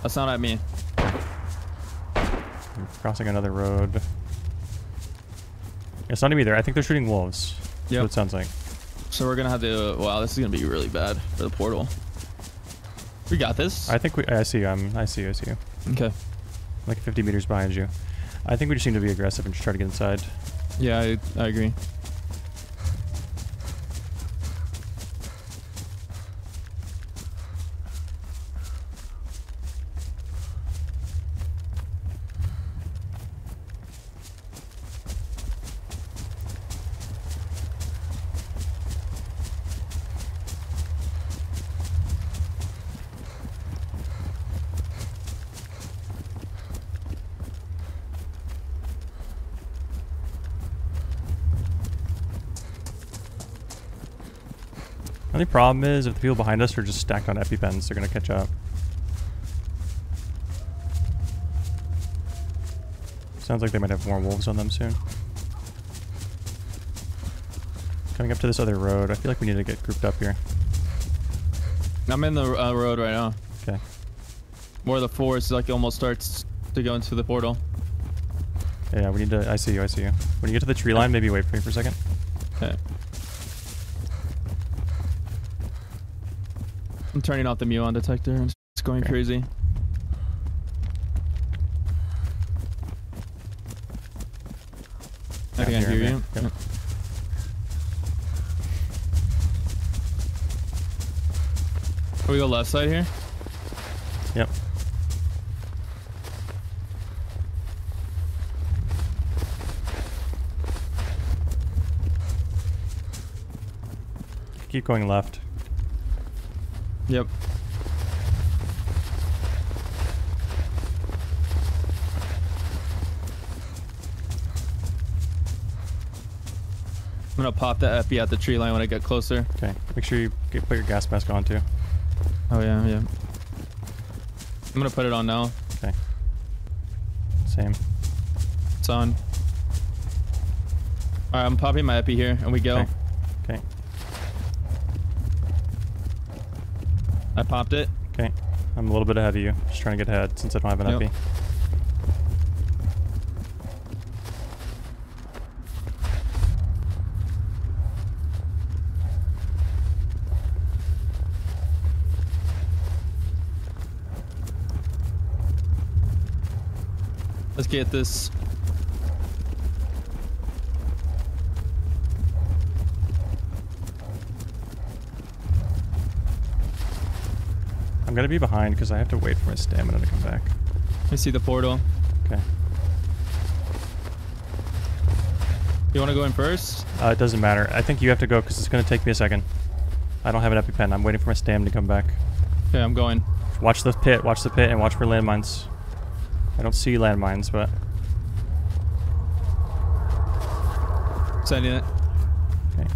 B: That's not at me.
A: I'm crossing another road. It's not even there. I think they're shooting wolves.
B: Yeah.
A: What it sounds like.
B: So we're gonna have to. Wow, this is gonna be really bad for the portal. We got this.
A: I think we. I see you. I'm. I see you. I see you.
B: okay.
A: Like 50 meters behind you. I think we just need to be aggressive and just try to get inside.
B: Yeah, I, I agree.
A: Problem is if the people behind us are just stacked on EpiPens, they're gonna catch up. Sounds like they might have more wolves on them soon. Coming up to this other road, I feel like we need to get grouped up here.
B: I'm in the uh, road right now.
A: Okay.
B: Where the forest like almost starts to go into the portal.
A: Yeah, we need to. I see you. I see you. When you get to the tree line, maybe wait for me for a second.
B: Okay. I'm turning off the muon detector. It's going
A: Okay.
B: crazy. I I hear
A: yeah.
B: you.
A: Yep.
B: Can we go left side here?
A: Yep. Keep going left.
B: Yep. I'm gonna pop the epi at the tree line when I get closer.
A: Okay. Make sure you get, put your gas mask on too.
B: Oh yeah, yeah. I'm gonna put it on now.
A: Okay. Same.
B: It's on. All right, I'm popping my epi here, and we go.
A: Okay.
B: I popped it.
A: Okay. I'm a little bit ahead of you. Just trying to get ahead since I don't have an
B: Yep.
A: epi.
B: Let's get this.
A: Gonna be behind because I have to wait for my stamina to come back.
B: I see the portal.
A: Okay.
B: You want to go in first?
A: Uh, it doesn't matter. I think you have to go because it's gonna take me a second. I don't have an EpiPen. I'm waiting for my stamina to come back.
B: Okay, I'm going.
A: Watch the pit. Watch the pit and watch for landmines. I don't see landmines, but
B: Sending it.
A: okay.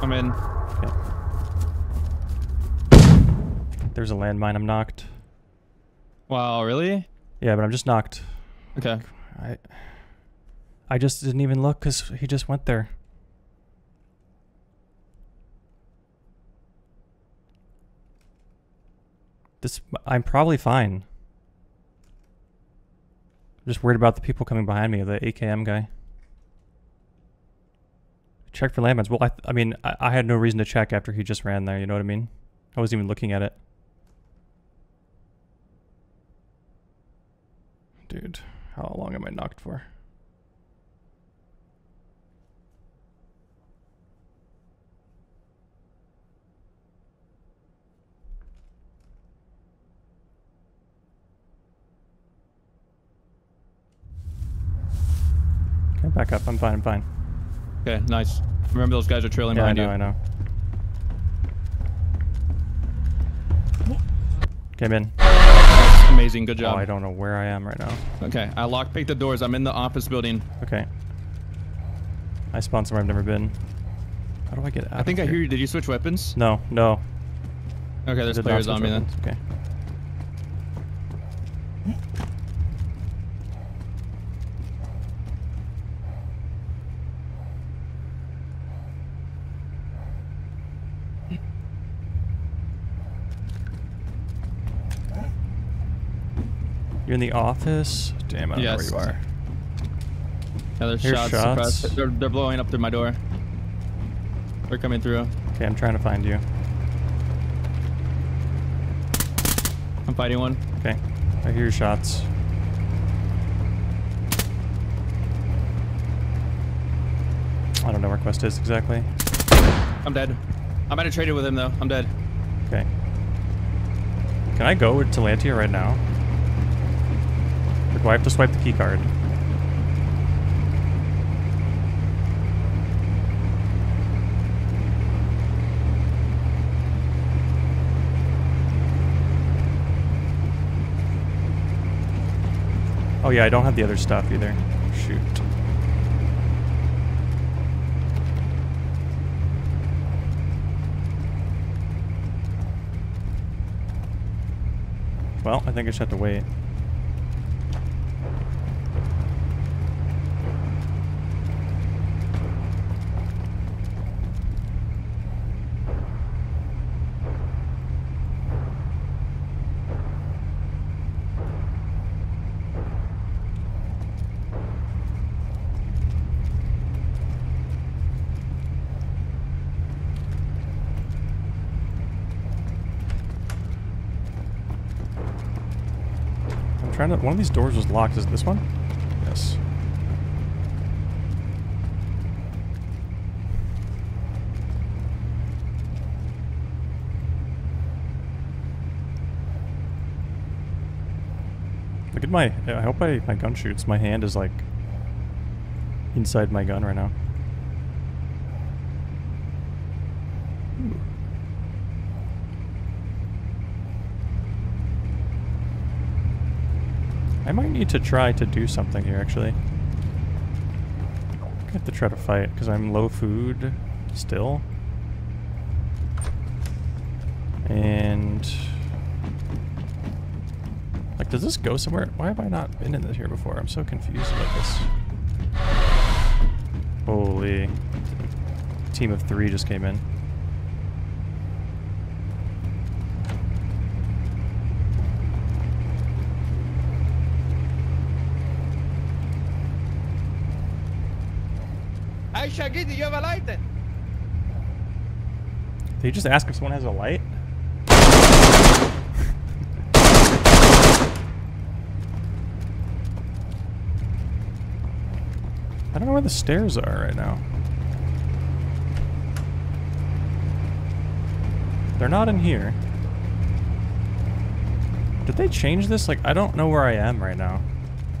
B: I'm in.
A: Okay. There's a landmine. I'm knocked.
B: Wow, really?
A: Yeah, but I'm just knocked.
B: Okay.
A: I I just didn't even look because he just went there. This I'm probably fine. I'm just worried about the people coming behind me, the AKM guy. Check for landmines. Well, I, I mean, I, I had no reason to check after he just ran there. You know what I mean? I wasn't even looking at it. Dude, how long am I knocked for? Okay, back up. I'm fine. I'm fine.
B: Okay, nice. Remember those guys are trailing
A: Yeah, I
B: behind
A: know.
B: you.
A: I know. Came in.
B: Amazing, good job. Oh.
A: I don't know where I am right now.
B: Okay, I lockpicked the doors. I'm in the office building.
A: Okay. I spawned somewhere I've never been. How do I get out?
B: I think I
A: here?
B: hear you. Did you switch weapons?
A: No, no.
B: Okay, there's players on me then.
A: Okay. You're in the office? Damn, I don't
B: Yes.
A: know where you are.
B: Yeah, there's
A: Here's
B: shots,
A: shots.
B: They're, they're blowing up through my door. They're coming through.
A: Okay, I'm trying to find you.
B: I'm fighting one.
A: Okay. I hear your shots. I don't know where Quest is exactly.
B: I'm dead. I'm about to trade it with him though. I'm dead.
A: Okay. Can I go to Lantia right now? Or do I have to swipe the key card? Oh yeah, I don't have the other stuff either. Shoot. Well, I think I just have to wait. To. One of these doors was locked. Is this one? Yes. Look at my. I hope I, my gun shoots. My hand is like inside my gun right now. I might need to try to do something here, actually. I have to try to fight, because I'm low food still. And... Like, does this go somewhere? Why have I not been in this here before? I'm so confused about this. Holy. Team of three just came in.
C: Shaggy, do you have a light?
A: Did you just ask if someone has a light? I don't know where the stairs are right now. They're not in here. Did they change this? Like, I don't know where I am right now.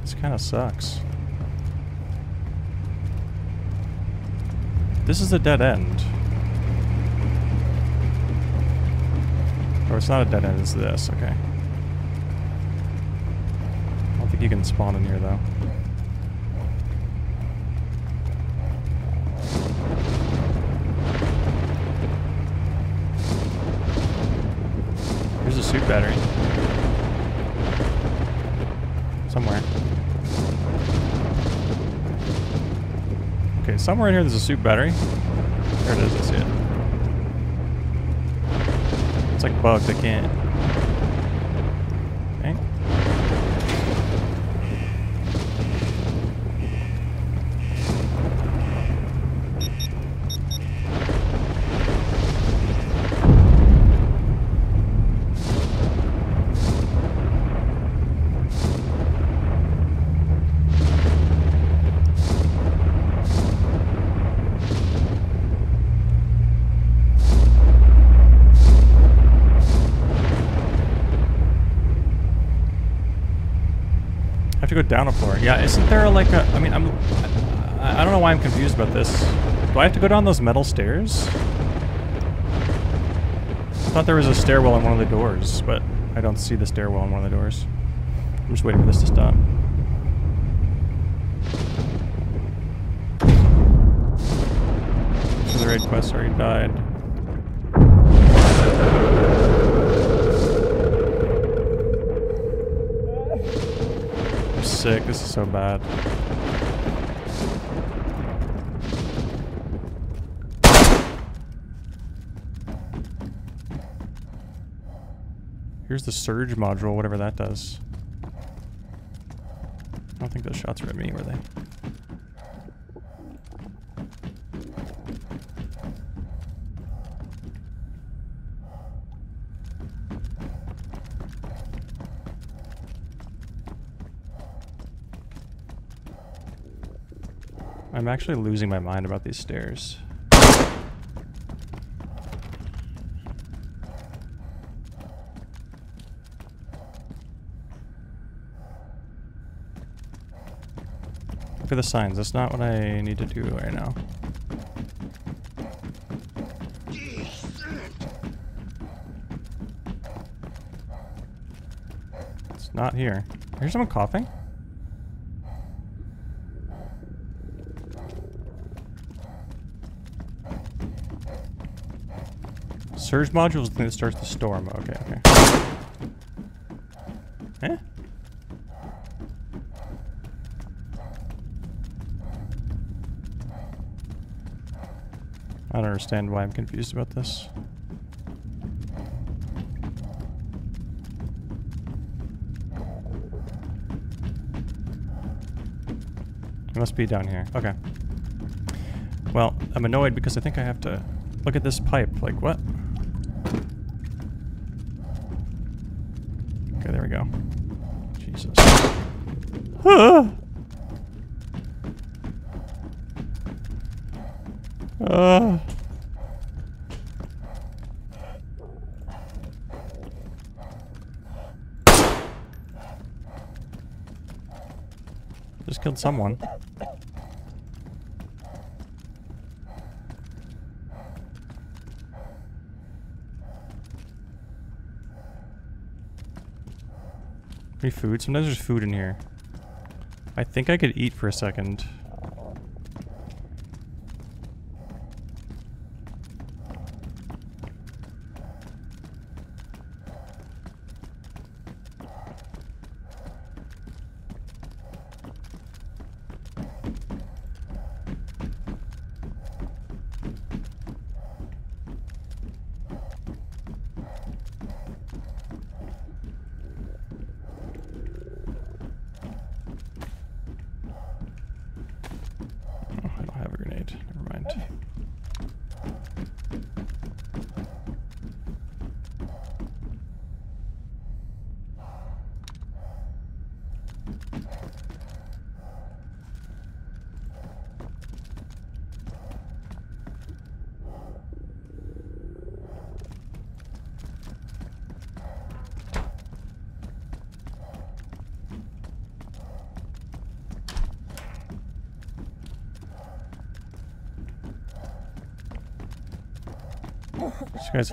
A: This kind of sucks. This is a dead end. Or it's not a dead end, it's this, okay. I don't think you can spawn in here though. Somewhere in here there's a suit battery. There it is, I see it. It's like bugged, I can't. There like a? I mean, I'm. I, I don't know why I'm confused about this. Do I have to go down those metal stairs? I thought there was a stairwell in one of the doors, but I don't see the stairwell in one of the doors. I'm just waiting for this to stop. The raid quest already died. This is so bad. Here's the surge module, whatever that does. I don't think those shots were at me, were they? I'm actually losing my mind about these stairs. Look at the signs. That's not what I need to do right now. It's not here. Here's someone coughing. Surge module is the thing that starts the storm. Okay, okay. Eh? I don't understand why I'm confused about this. It must be down here. Okay. Well, I'm annoyed because I think I have to look at this pipe. Like, what? Okay, there we go. Jesus. Ah! Ah. Just killed someone. Free food? Sometimes there's food in here. I think I could eat for a second.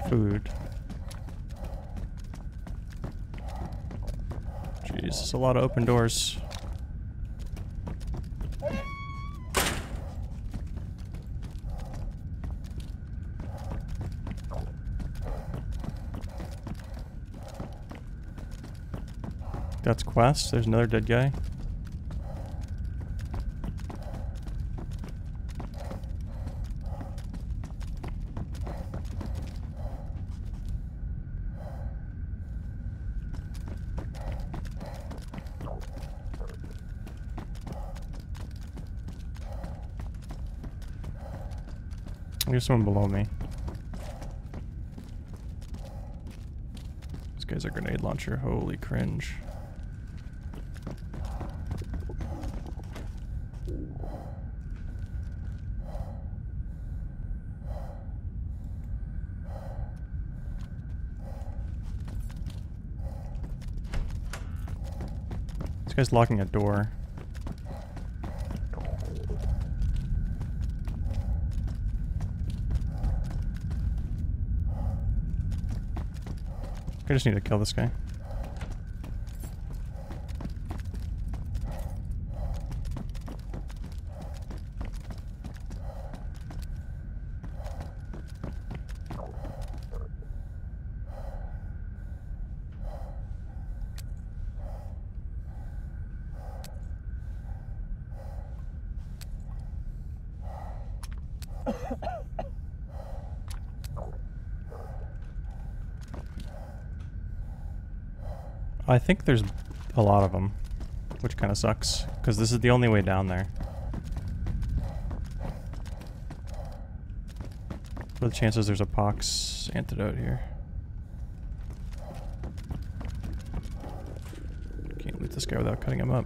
A: Food. Jeez, there's a lot of open doors. That's quest. There's another dead guy. There's someone below me. This guy's a grenade launcher. Holy cringe. This guy's locking a door. Just need to kill this guy. I think there's a lot of them, which kind of sucks, because this is the only way down there. What are the chances there's a pox antidote here? Can't loot this guy without cutting him up.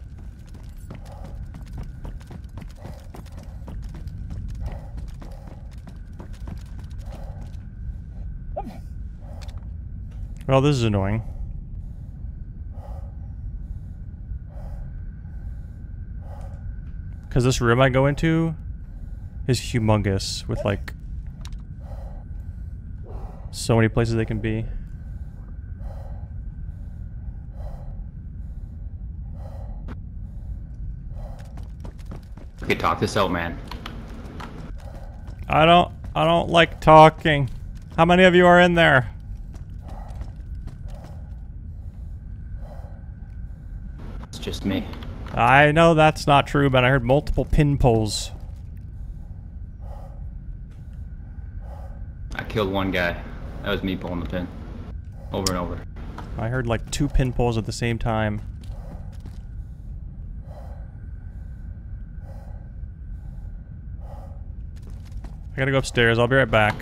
A: Well, this is annoying. Because this room I go into is humongous with like so many places they can be.
D: Okay, talk this out, man.
A: I don't I don't like talking. How many of you are in there?
D: It's just me.
A: I know that's not true, but I heard multiple pin pulls.
D: I killed one guy. That was me pulling the pin. Over and over.
A: I heard like two pin pulls at the same time. I gotta go upstairs. I'll be right back.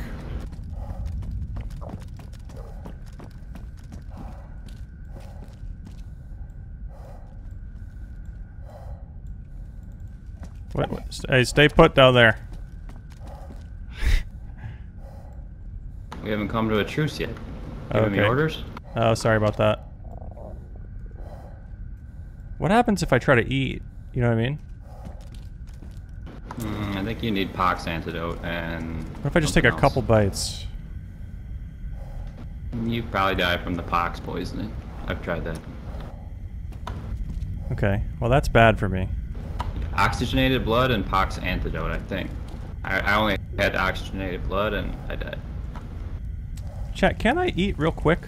A: What, what, st- hey, stay put down there.
D: We haven't come to a truce yet. Giving me
A: Okay.
D: orders?
A: Oh, sorry about that. What happens if I try to eat? You know what I mean?
D: Mm, I think you need pox antidote and.
A: What if I just take a couple bites?
D: You probably die from the pox poisoning. I've tried that.
A: Okay, well that's bad for me.
D: Oxygenated blood and pox antidote, I think. I, I only had oxygenated blood and I died.
A: Chat, can I eat real quick?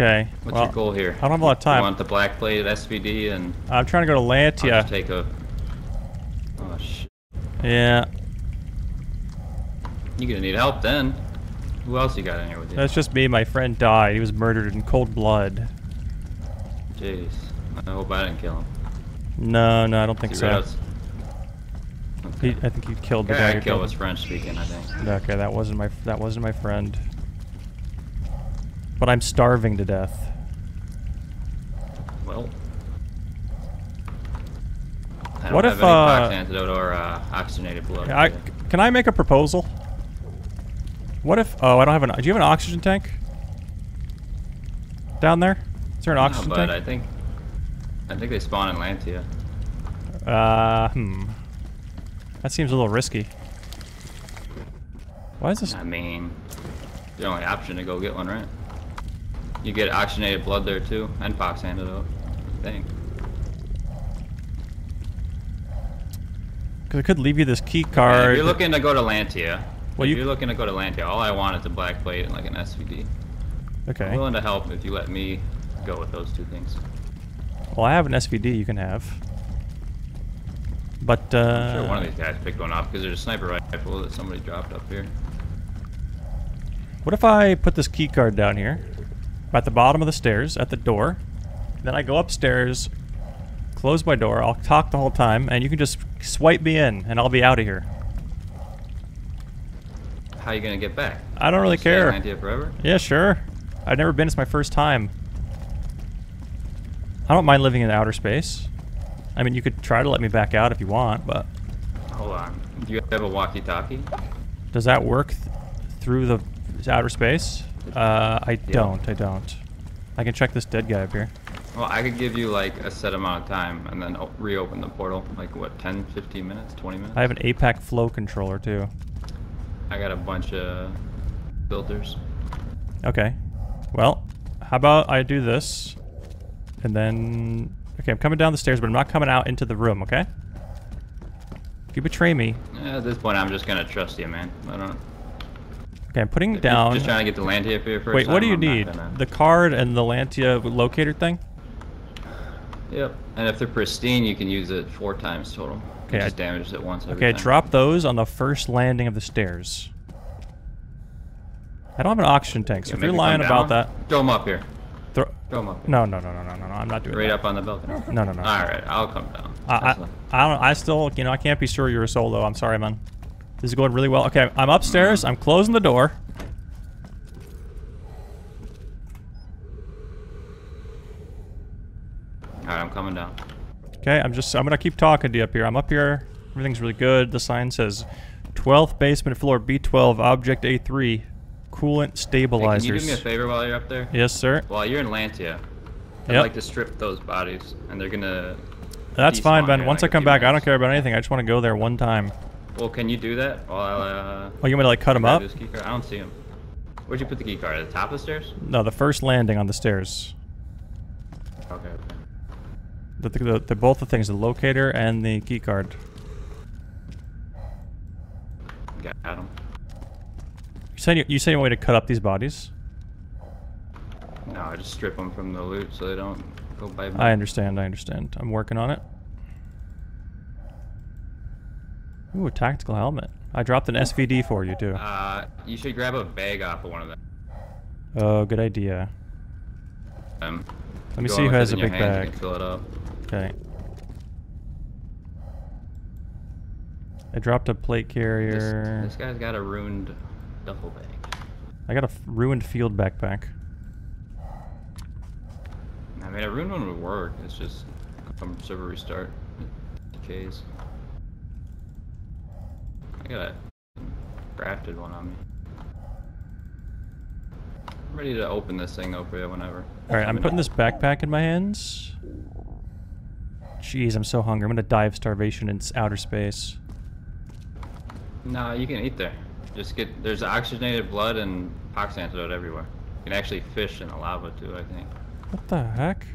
A: Okay.
D: What's
A: well,
D: your goal here?
A: I don't have a lot of time.
D: You want the black plated SVD and
A: I'm trying to go to Lantia.
D: take a. Oh shit.
A: Yeah,
D: You're gonna need help then. Who else you got in here with you?
A: that's just me. My friend died. He was murdered in cold blood.
D: Jeez. I hope I didn't kill him.
A: No, no, I don't think so.
D: Reds?
A: He, I think he killed the
D: The
A: guy.
D: guy I killed
A: killed
D: was. French speaking, I think.
A: Okay, that wasn't my that wasn't my friend. But I'm starving to death.
D: Well.
A: What
D: have
A: if, uh,
D: antidote or uh, oxygenated blood.
A: I, can I make a proposal? What if? Oh, I don't have an. Do you have an oxygen tank? Down there? Is there an oxygen No,
D: but
A: tank?
D: I think I think they spawn in Lantia.
A: Uh, hmm. That seems a little risky. Why is this?
D: I mean, the only option to go get one, right? You get oxygenated blood there too, and pox antidote. I think.
A: Because I could leave you this key card.
D: if you're looking to go to Lantia,
A: Well,
D: if
A: you-
D: you're looking to go to Lantia, all I want is a black plate and like an SVD.
A: Okay.
D: I'm willing to help if you let me go with those two things.
A: Well, I have an SVD you can have. But, uh...
D: I'm sure one of these guys picked one up because there's a sniper rifle that somebody dropped up here.
A: What if I put this key card down here, at the bottom of the stairs, at the door, then I go upstairs, close my door, I'll talk the whole time, and you can just swipe me in, and I'll be out of here.
D: How are you gonna get back?
A: I don't really
D: Stay
A: care.
D: Lantia forever?
A: Yeah, sure. I've never been, it's my first time. I don't mind living in outer space. I mean, you could try to let me back out if you want, but
D: Hold on. Do you have a walkie-talkie?
A: does that work th through the outer space? Uh, I don't, I don't. I can check this dead guy up here.
D: Well, I could give you like a set amount of time and then reopen the portal. Like what, 10, 15 minutes, 20 minutes?
A: I have an APAC flow controller too.
D: I got a bunch of filters.
A: Okay. Well, how about I do this, and then... Okay, I'm coming down the stairs, but I'm not coming out into the room, okay? If you betray me...
D: At this point, I'm just gonna trust you, man. I don't.
A: Okay, I'm putting
D: you're
A: down...
D: Just trying to get the Lantia here for your first
A: Wait, what do you
D: I'm
A: need?
D: gonna-
A: The card and the Lantia locator thing?
D: Yep. And if they're pristine, you can use it four times total.
A: Okay, I-
D: just damage it once
A: Okay,
D: time.
A: drop those on the first landing of the stairs. I don't have an oxygen tank, so
D: Yeah,
A: if you're lying about that...
D: Throw them up here.
A: Throw...
D: Throw them up. Here.
A: No, no, no, no, no, no, no, I'm not doing it.
D: Right
A: that.
D: up on the balcony.
A: No, no, no.
D: All right, I'll come down.
A: I, I, I don't. I still, you know, I can't be sure you're a solo. I'm sorry, man. This is going really well. Okay, I'm upstairs. I'm closing the door.
D: All right, I'm coming down.
A: Okay, I'm just. I'm gonna keep talking to you up here. I'm up here. Everything's really good. The sign says, 12th basement floor, B12, object A3, coolant
D: Hey, can you do me a favor while you're up there?
A: yes, sir.
D: While you're in Lantia, I'd
A: Yep.
D: like to strip those bodies, and they're gonna.
A: That's fine, Ben. Once I
D: like
A: come back, I don't care about anything. I just want to go there one time.
D: Well, can you do that while I? Uh,
A: Oh, you want me to like cut them
D: grab
A: up?
D: this key card? I don't see him. Where'd you put the key card? At the top of the stairs?
A: No, the first landing on the stairs.
D: Okay.
A: The, the, the, both the things, the locator and the key card.
D: Got him.
A: You said you, you said you want me to cut up these bodies.
D: No, I just strip them from the loot so they don't go by.
A: I understand. I understand. I'm working on it. Ooh, a tactical helmet. I dropped an SVD for you too.
D: Uh, you should grab a bag off of one of them.
A: Oh, good idea.
D: Um,
A: Let me see who has a big bag.
D: fill it up.
A: Okay. I dropped a plate carrier.
D: this guy's got a ruined duffel bag.
A: I got a f- ruined field backpack.
D: I mean, a ruined one would work. It's just come server restart. It decays. I got a crafted one on me. I'm ready to open this thing up for you whenever.
A: All right, I'm putting this backpack in my hands. Jeez, I'm so hungry. I'm gonna die of starvation in outer space.
D: Nah, you can eat there. Just get there's oxygenated blood and pox antidote everywhere. You can actually fish in the lava too. I think.
A: What the heck?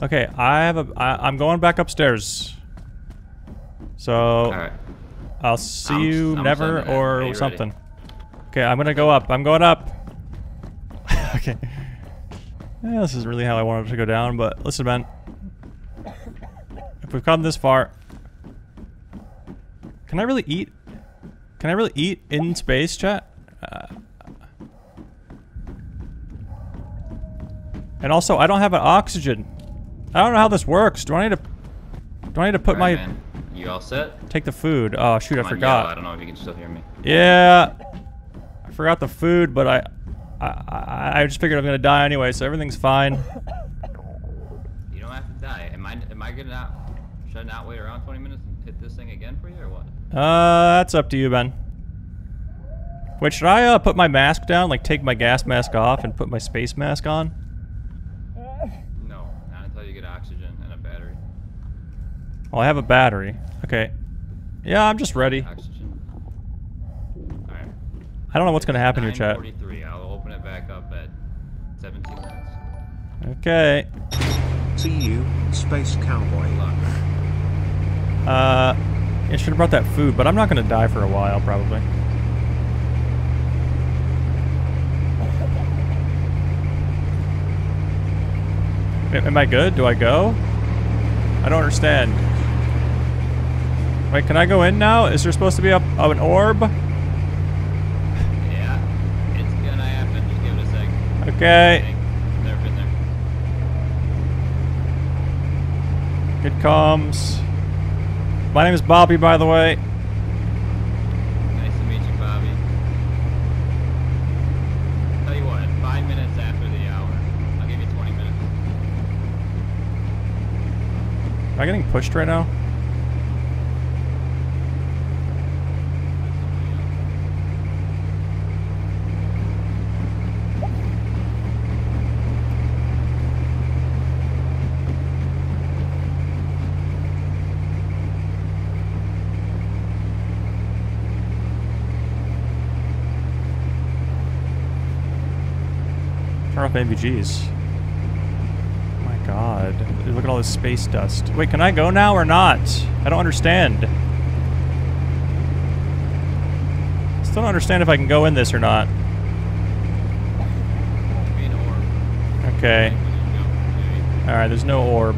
A: Okay, I have a. I, I'm going back upstairs. So
D: All right.
A: I'll see
D: I'm-
A: you
D: I'm
A: never
D: sending it. Are
A: or
D: you ready?
A: something. Okay, I'm gonna go up. I'm going up. (laughs) okay. Yeah, this isn't really how I wanted to go down, but listen, man. If we've come this far, can I really eat? Can I really eat in space, chat? Uh, and also, I don't have an oxygen. I don't know how this works. Do I need to? Do I need to put
D: All
A: my
D: man. You all set?
A: take the food? Oh shoot, I
D: Come on,
A: forgot.
D: I don't know if you can still hear me.
A: Yeah, I forgot the food, but I, I, I, I just figured I'm gonna die anyway, so everything's fine.
D: You don't have to die. Am I? Am I gonna not? Should I not wait around 20 minutes and hit this thing again for you or what?
A: Uh, that's up to you, Ben. Wait, should I uh, put my mask down? Like take my gas mask off and put my space mask on?
D: No, not until you get oxygen and a battery.
A: Well, I have a battery. Okay. Yeah, I'm just ready.
D: Oxygen. Alright.
A: I don't know what's gonna happen here, chat.
D: 9:43. I'll open it back up at 17 minutes.
A: Okay.
E: See you, Space Cowboy.
D: Luck.
A: Uh, I should have brought that food, but I'm not gonna die for a while, probably. Am I good? Do I go? I don't understand. Wait, can I go in now? Is there supposed to be a, an orb?
D: Yeah. It's gonna happen. Just give it a sec.
A: Okay.
D: There, been there.
A: It comes. My name is Bobby, by the way.
D: Nice to meet you, Bobby. Tell you what, five minutes after the hour, I'll give you 20 minutes.
A: Am I getting pushed right now? Turn off NVGs. My god. Look at all this space dust. Wait, can I go now or not? I don't understand. Still don't understand if I can go in this or not. Okay. Alright, there's no orb.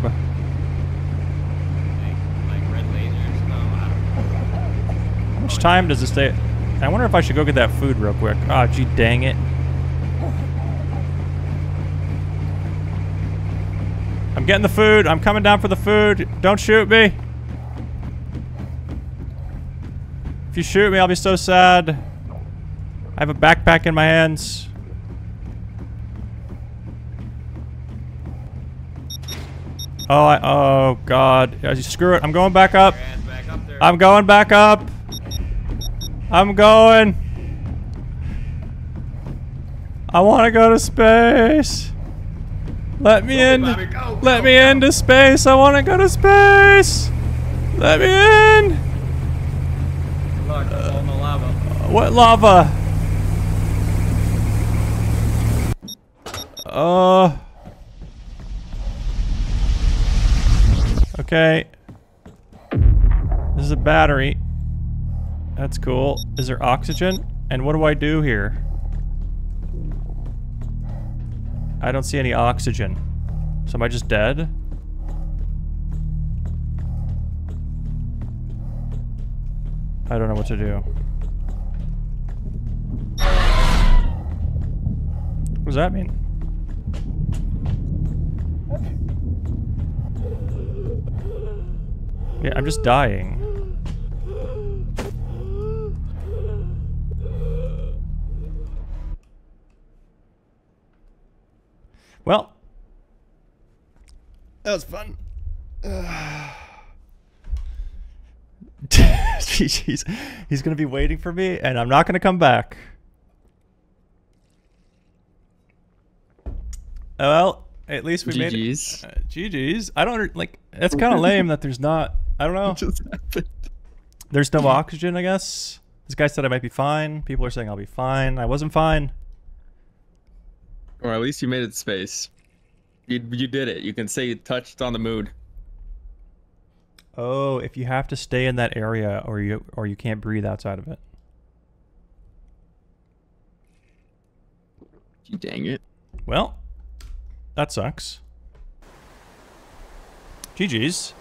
A: How much time does this take? I wonder if I should go get that food real quick. Ah, gee dang it. I'm getting the food. I'm coming down for the food. Don't shoot me. If you shoot me, I'll be so sad. I have a backpack in my hands. Oh, I, oh God. Screw it. I'm going back up.
D: Back up.
A: I'm going back up. I'm going. I want to go to space. Let me in. Let me into space. I want to go to space. Let me in.
D: Lava.
A: What lava? Uh. Okay. This is a battery. That's cool. Is there oxygen? And what do I do here? I don't see any oxygen. So am I just dead? I don't know what to do. What does that mean? Yeah, I'm just dying. Well, that was fun. (sighs) he's, he's gonna be waiting for me, and I'm not gonna come back. Well, at least we made it.
B: GG's.
A: Uh, GG's. I don't like. It's kind of lame that there's not. I don't know.
B: just happened.
A: There's no oxygen. I guess. This guy said I might be fine. People are saying I'll be fine. I wasn't fine.
B: Or at least you made it to space. You, you did it. You can say you touched on the moon.
A: Oh, if you have to stay in that area, or you or you can't breathe outside of it.
B: You dang it.
A: Well, that sucks. GG's.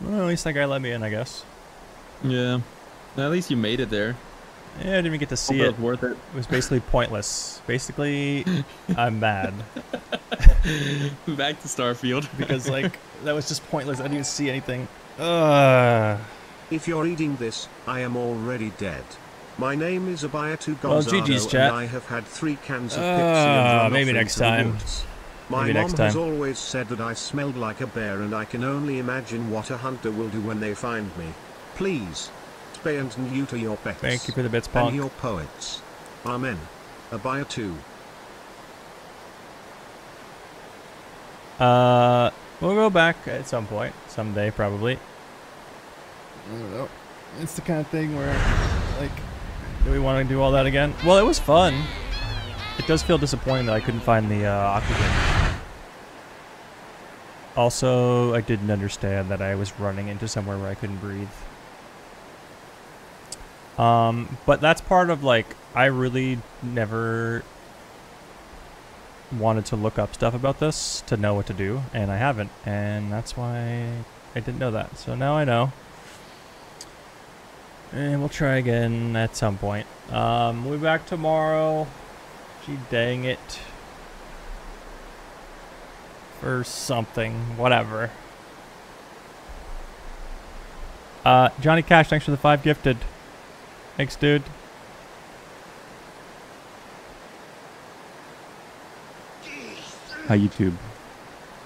A: Well, at least that guy let me in, I guess.
B: Yeah. At least you made it there.
A: Yeah, I didn't even get to see it.
B: it was worth it.
A: It was basically pointless. Basically, (laughs) I'm mad (laughs)
B: Back to Starfield.
A: because like (laughs) that was just pointless. I didn't even see anything. Ugh.
E: If you're reading this, I am already dead. My name is Abayatu
A: Well,
E: Gonzalo,
A: GG's, chat.
E: and I have had three cans of
A: Ah,
E: Pepsi and run
A: maybe next time.
E: woods. My
A: Maybe
E: mom
A: next
E: has always said that I smelled like a bear and I can only imagine what a hunter will do when they find me. Please, Bay and you to your bets.
A: Thank you for the bits,
E: And your poets. Amen. Abaya 2.
A: Uh, we'll go back at some point, someday probably.
F: I don't know. It's the kind of thing where, like,
A: Do we want to do all that again? Well, it was fun. It does feel disappointing that I couldn't find the uh, oxygen. Also, I didn't understand that I was running into somewhere where I couldn't breathe. Um, but that's part of like I really never wanted to look up stuff about this to know what to do, and I haven't, and that's why I didn't know that. So now I know. And we'll try again at some point. Um, we'll be back tomorrow. Gee dang it. For something. Whatever. Uh, Johnny Cash, thanks for the five gifted. Thanks, dude. Hi, YouTube.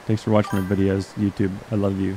A: Thanks for watching my videos, YouTube. I love you.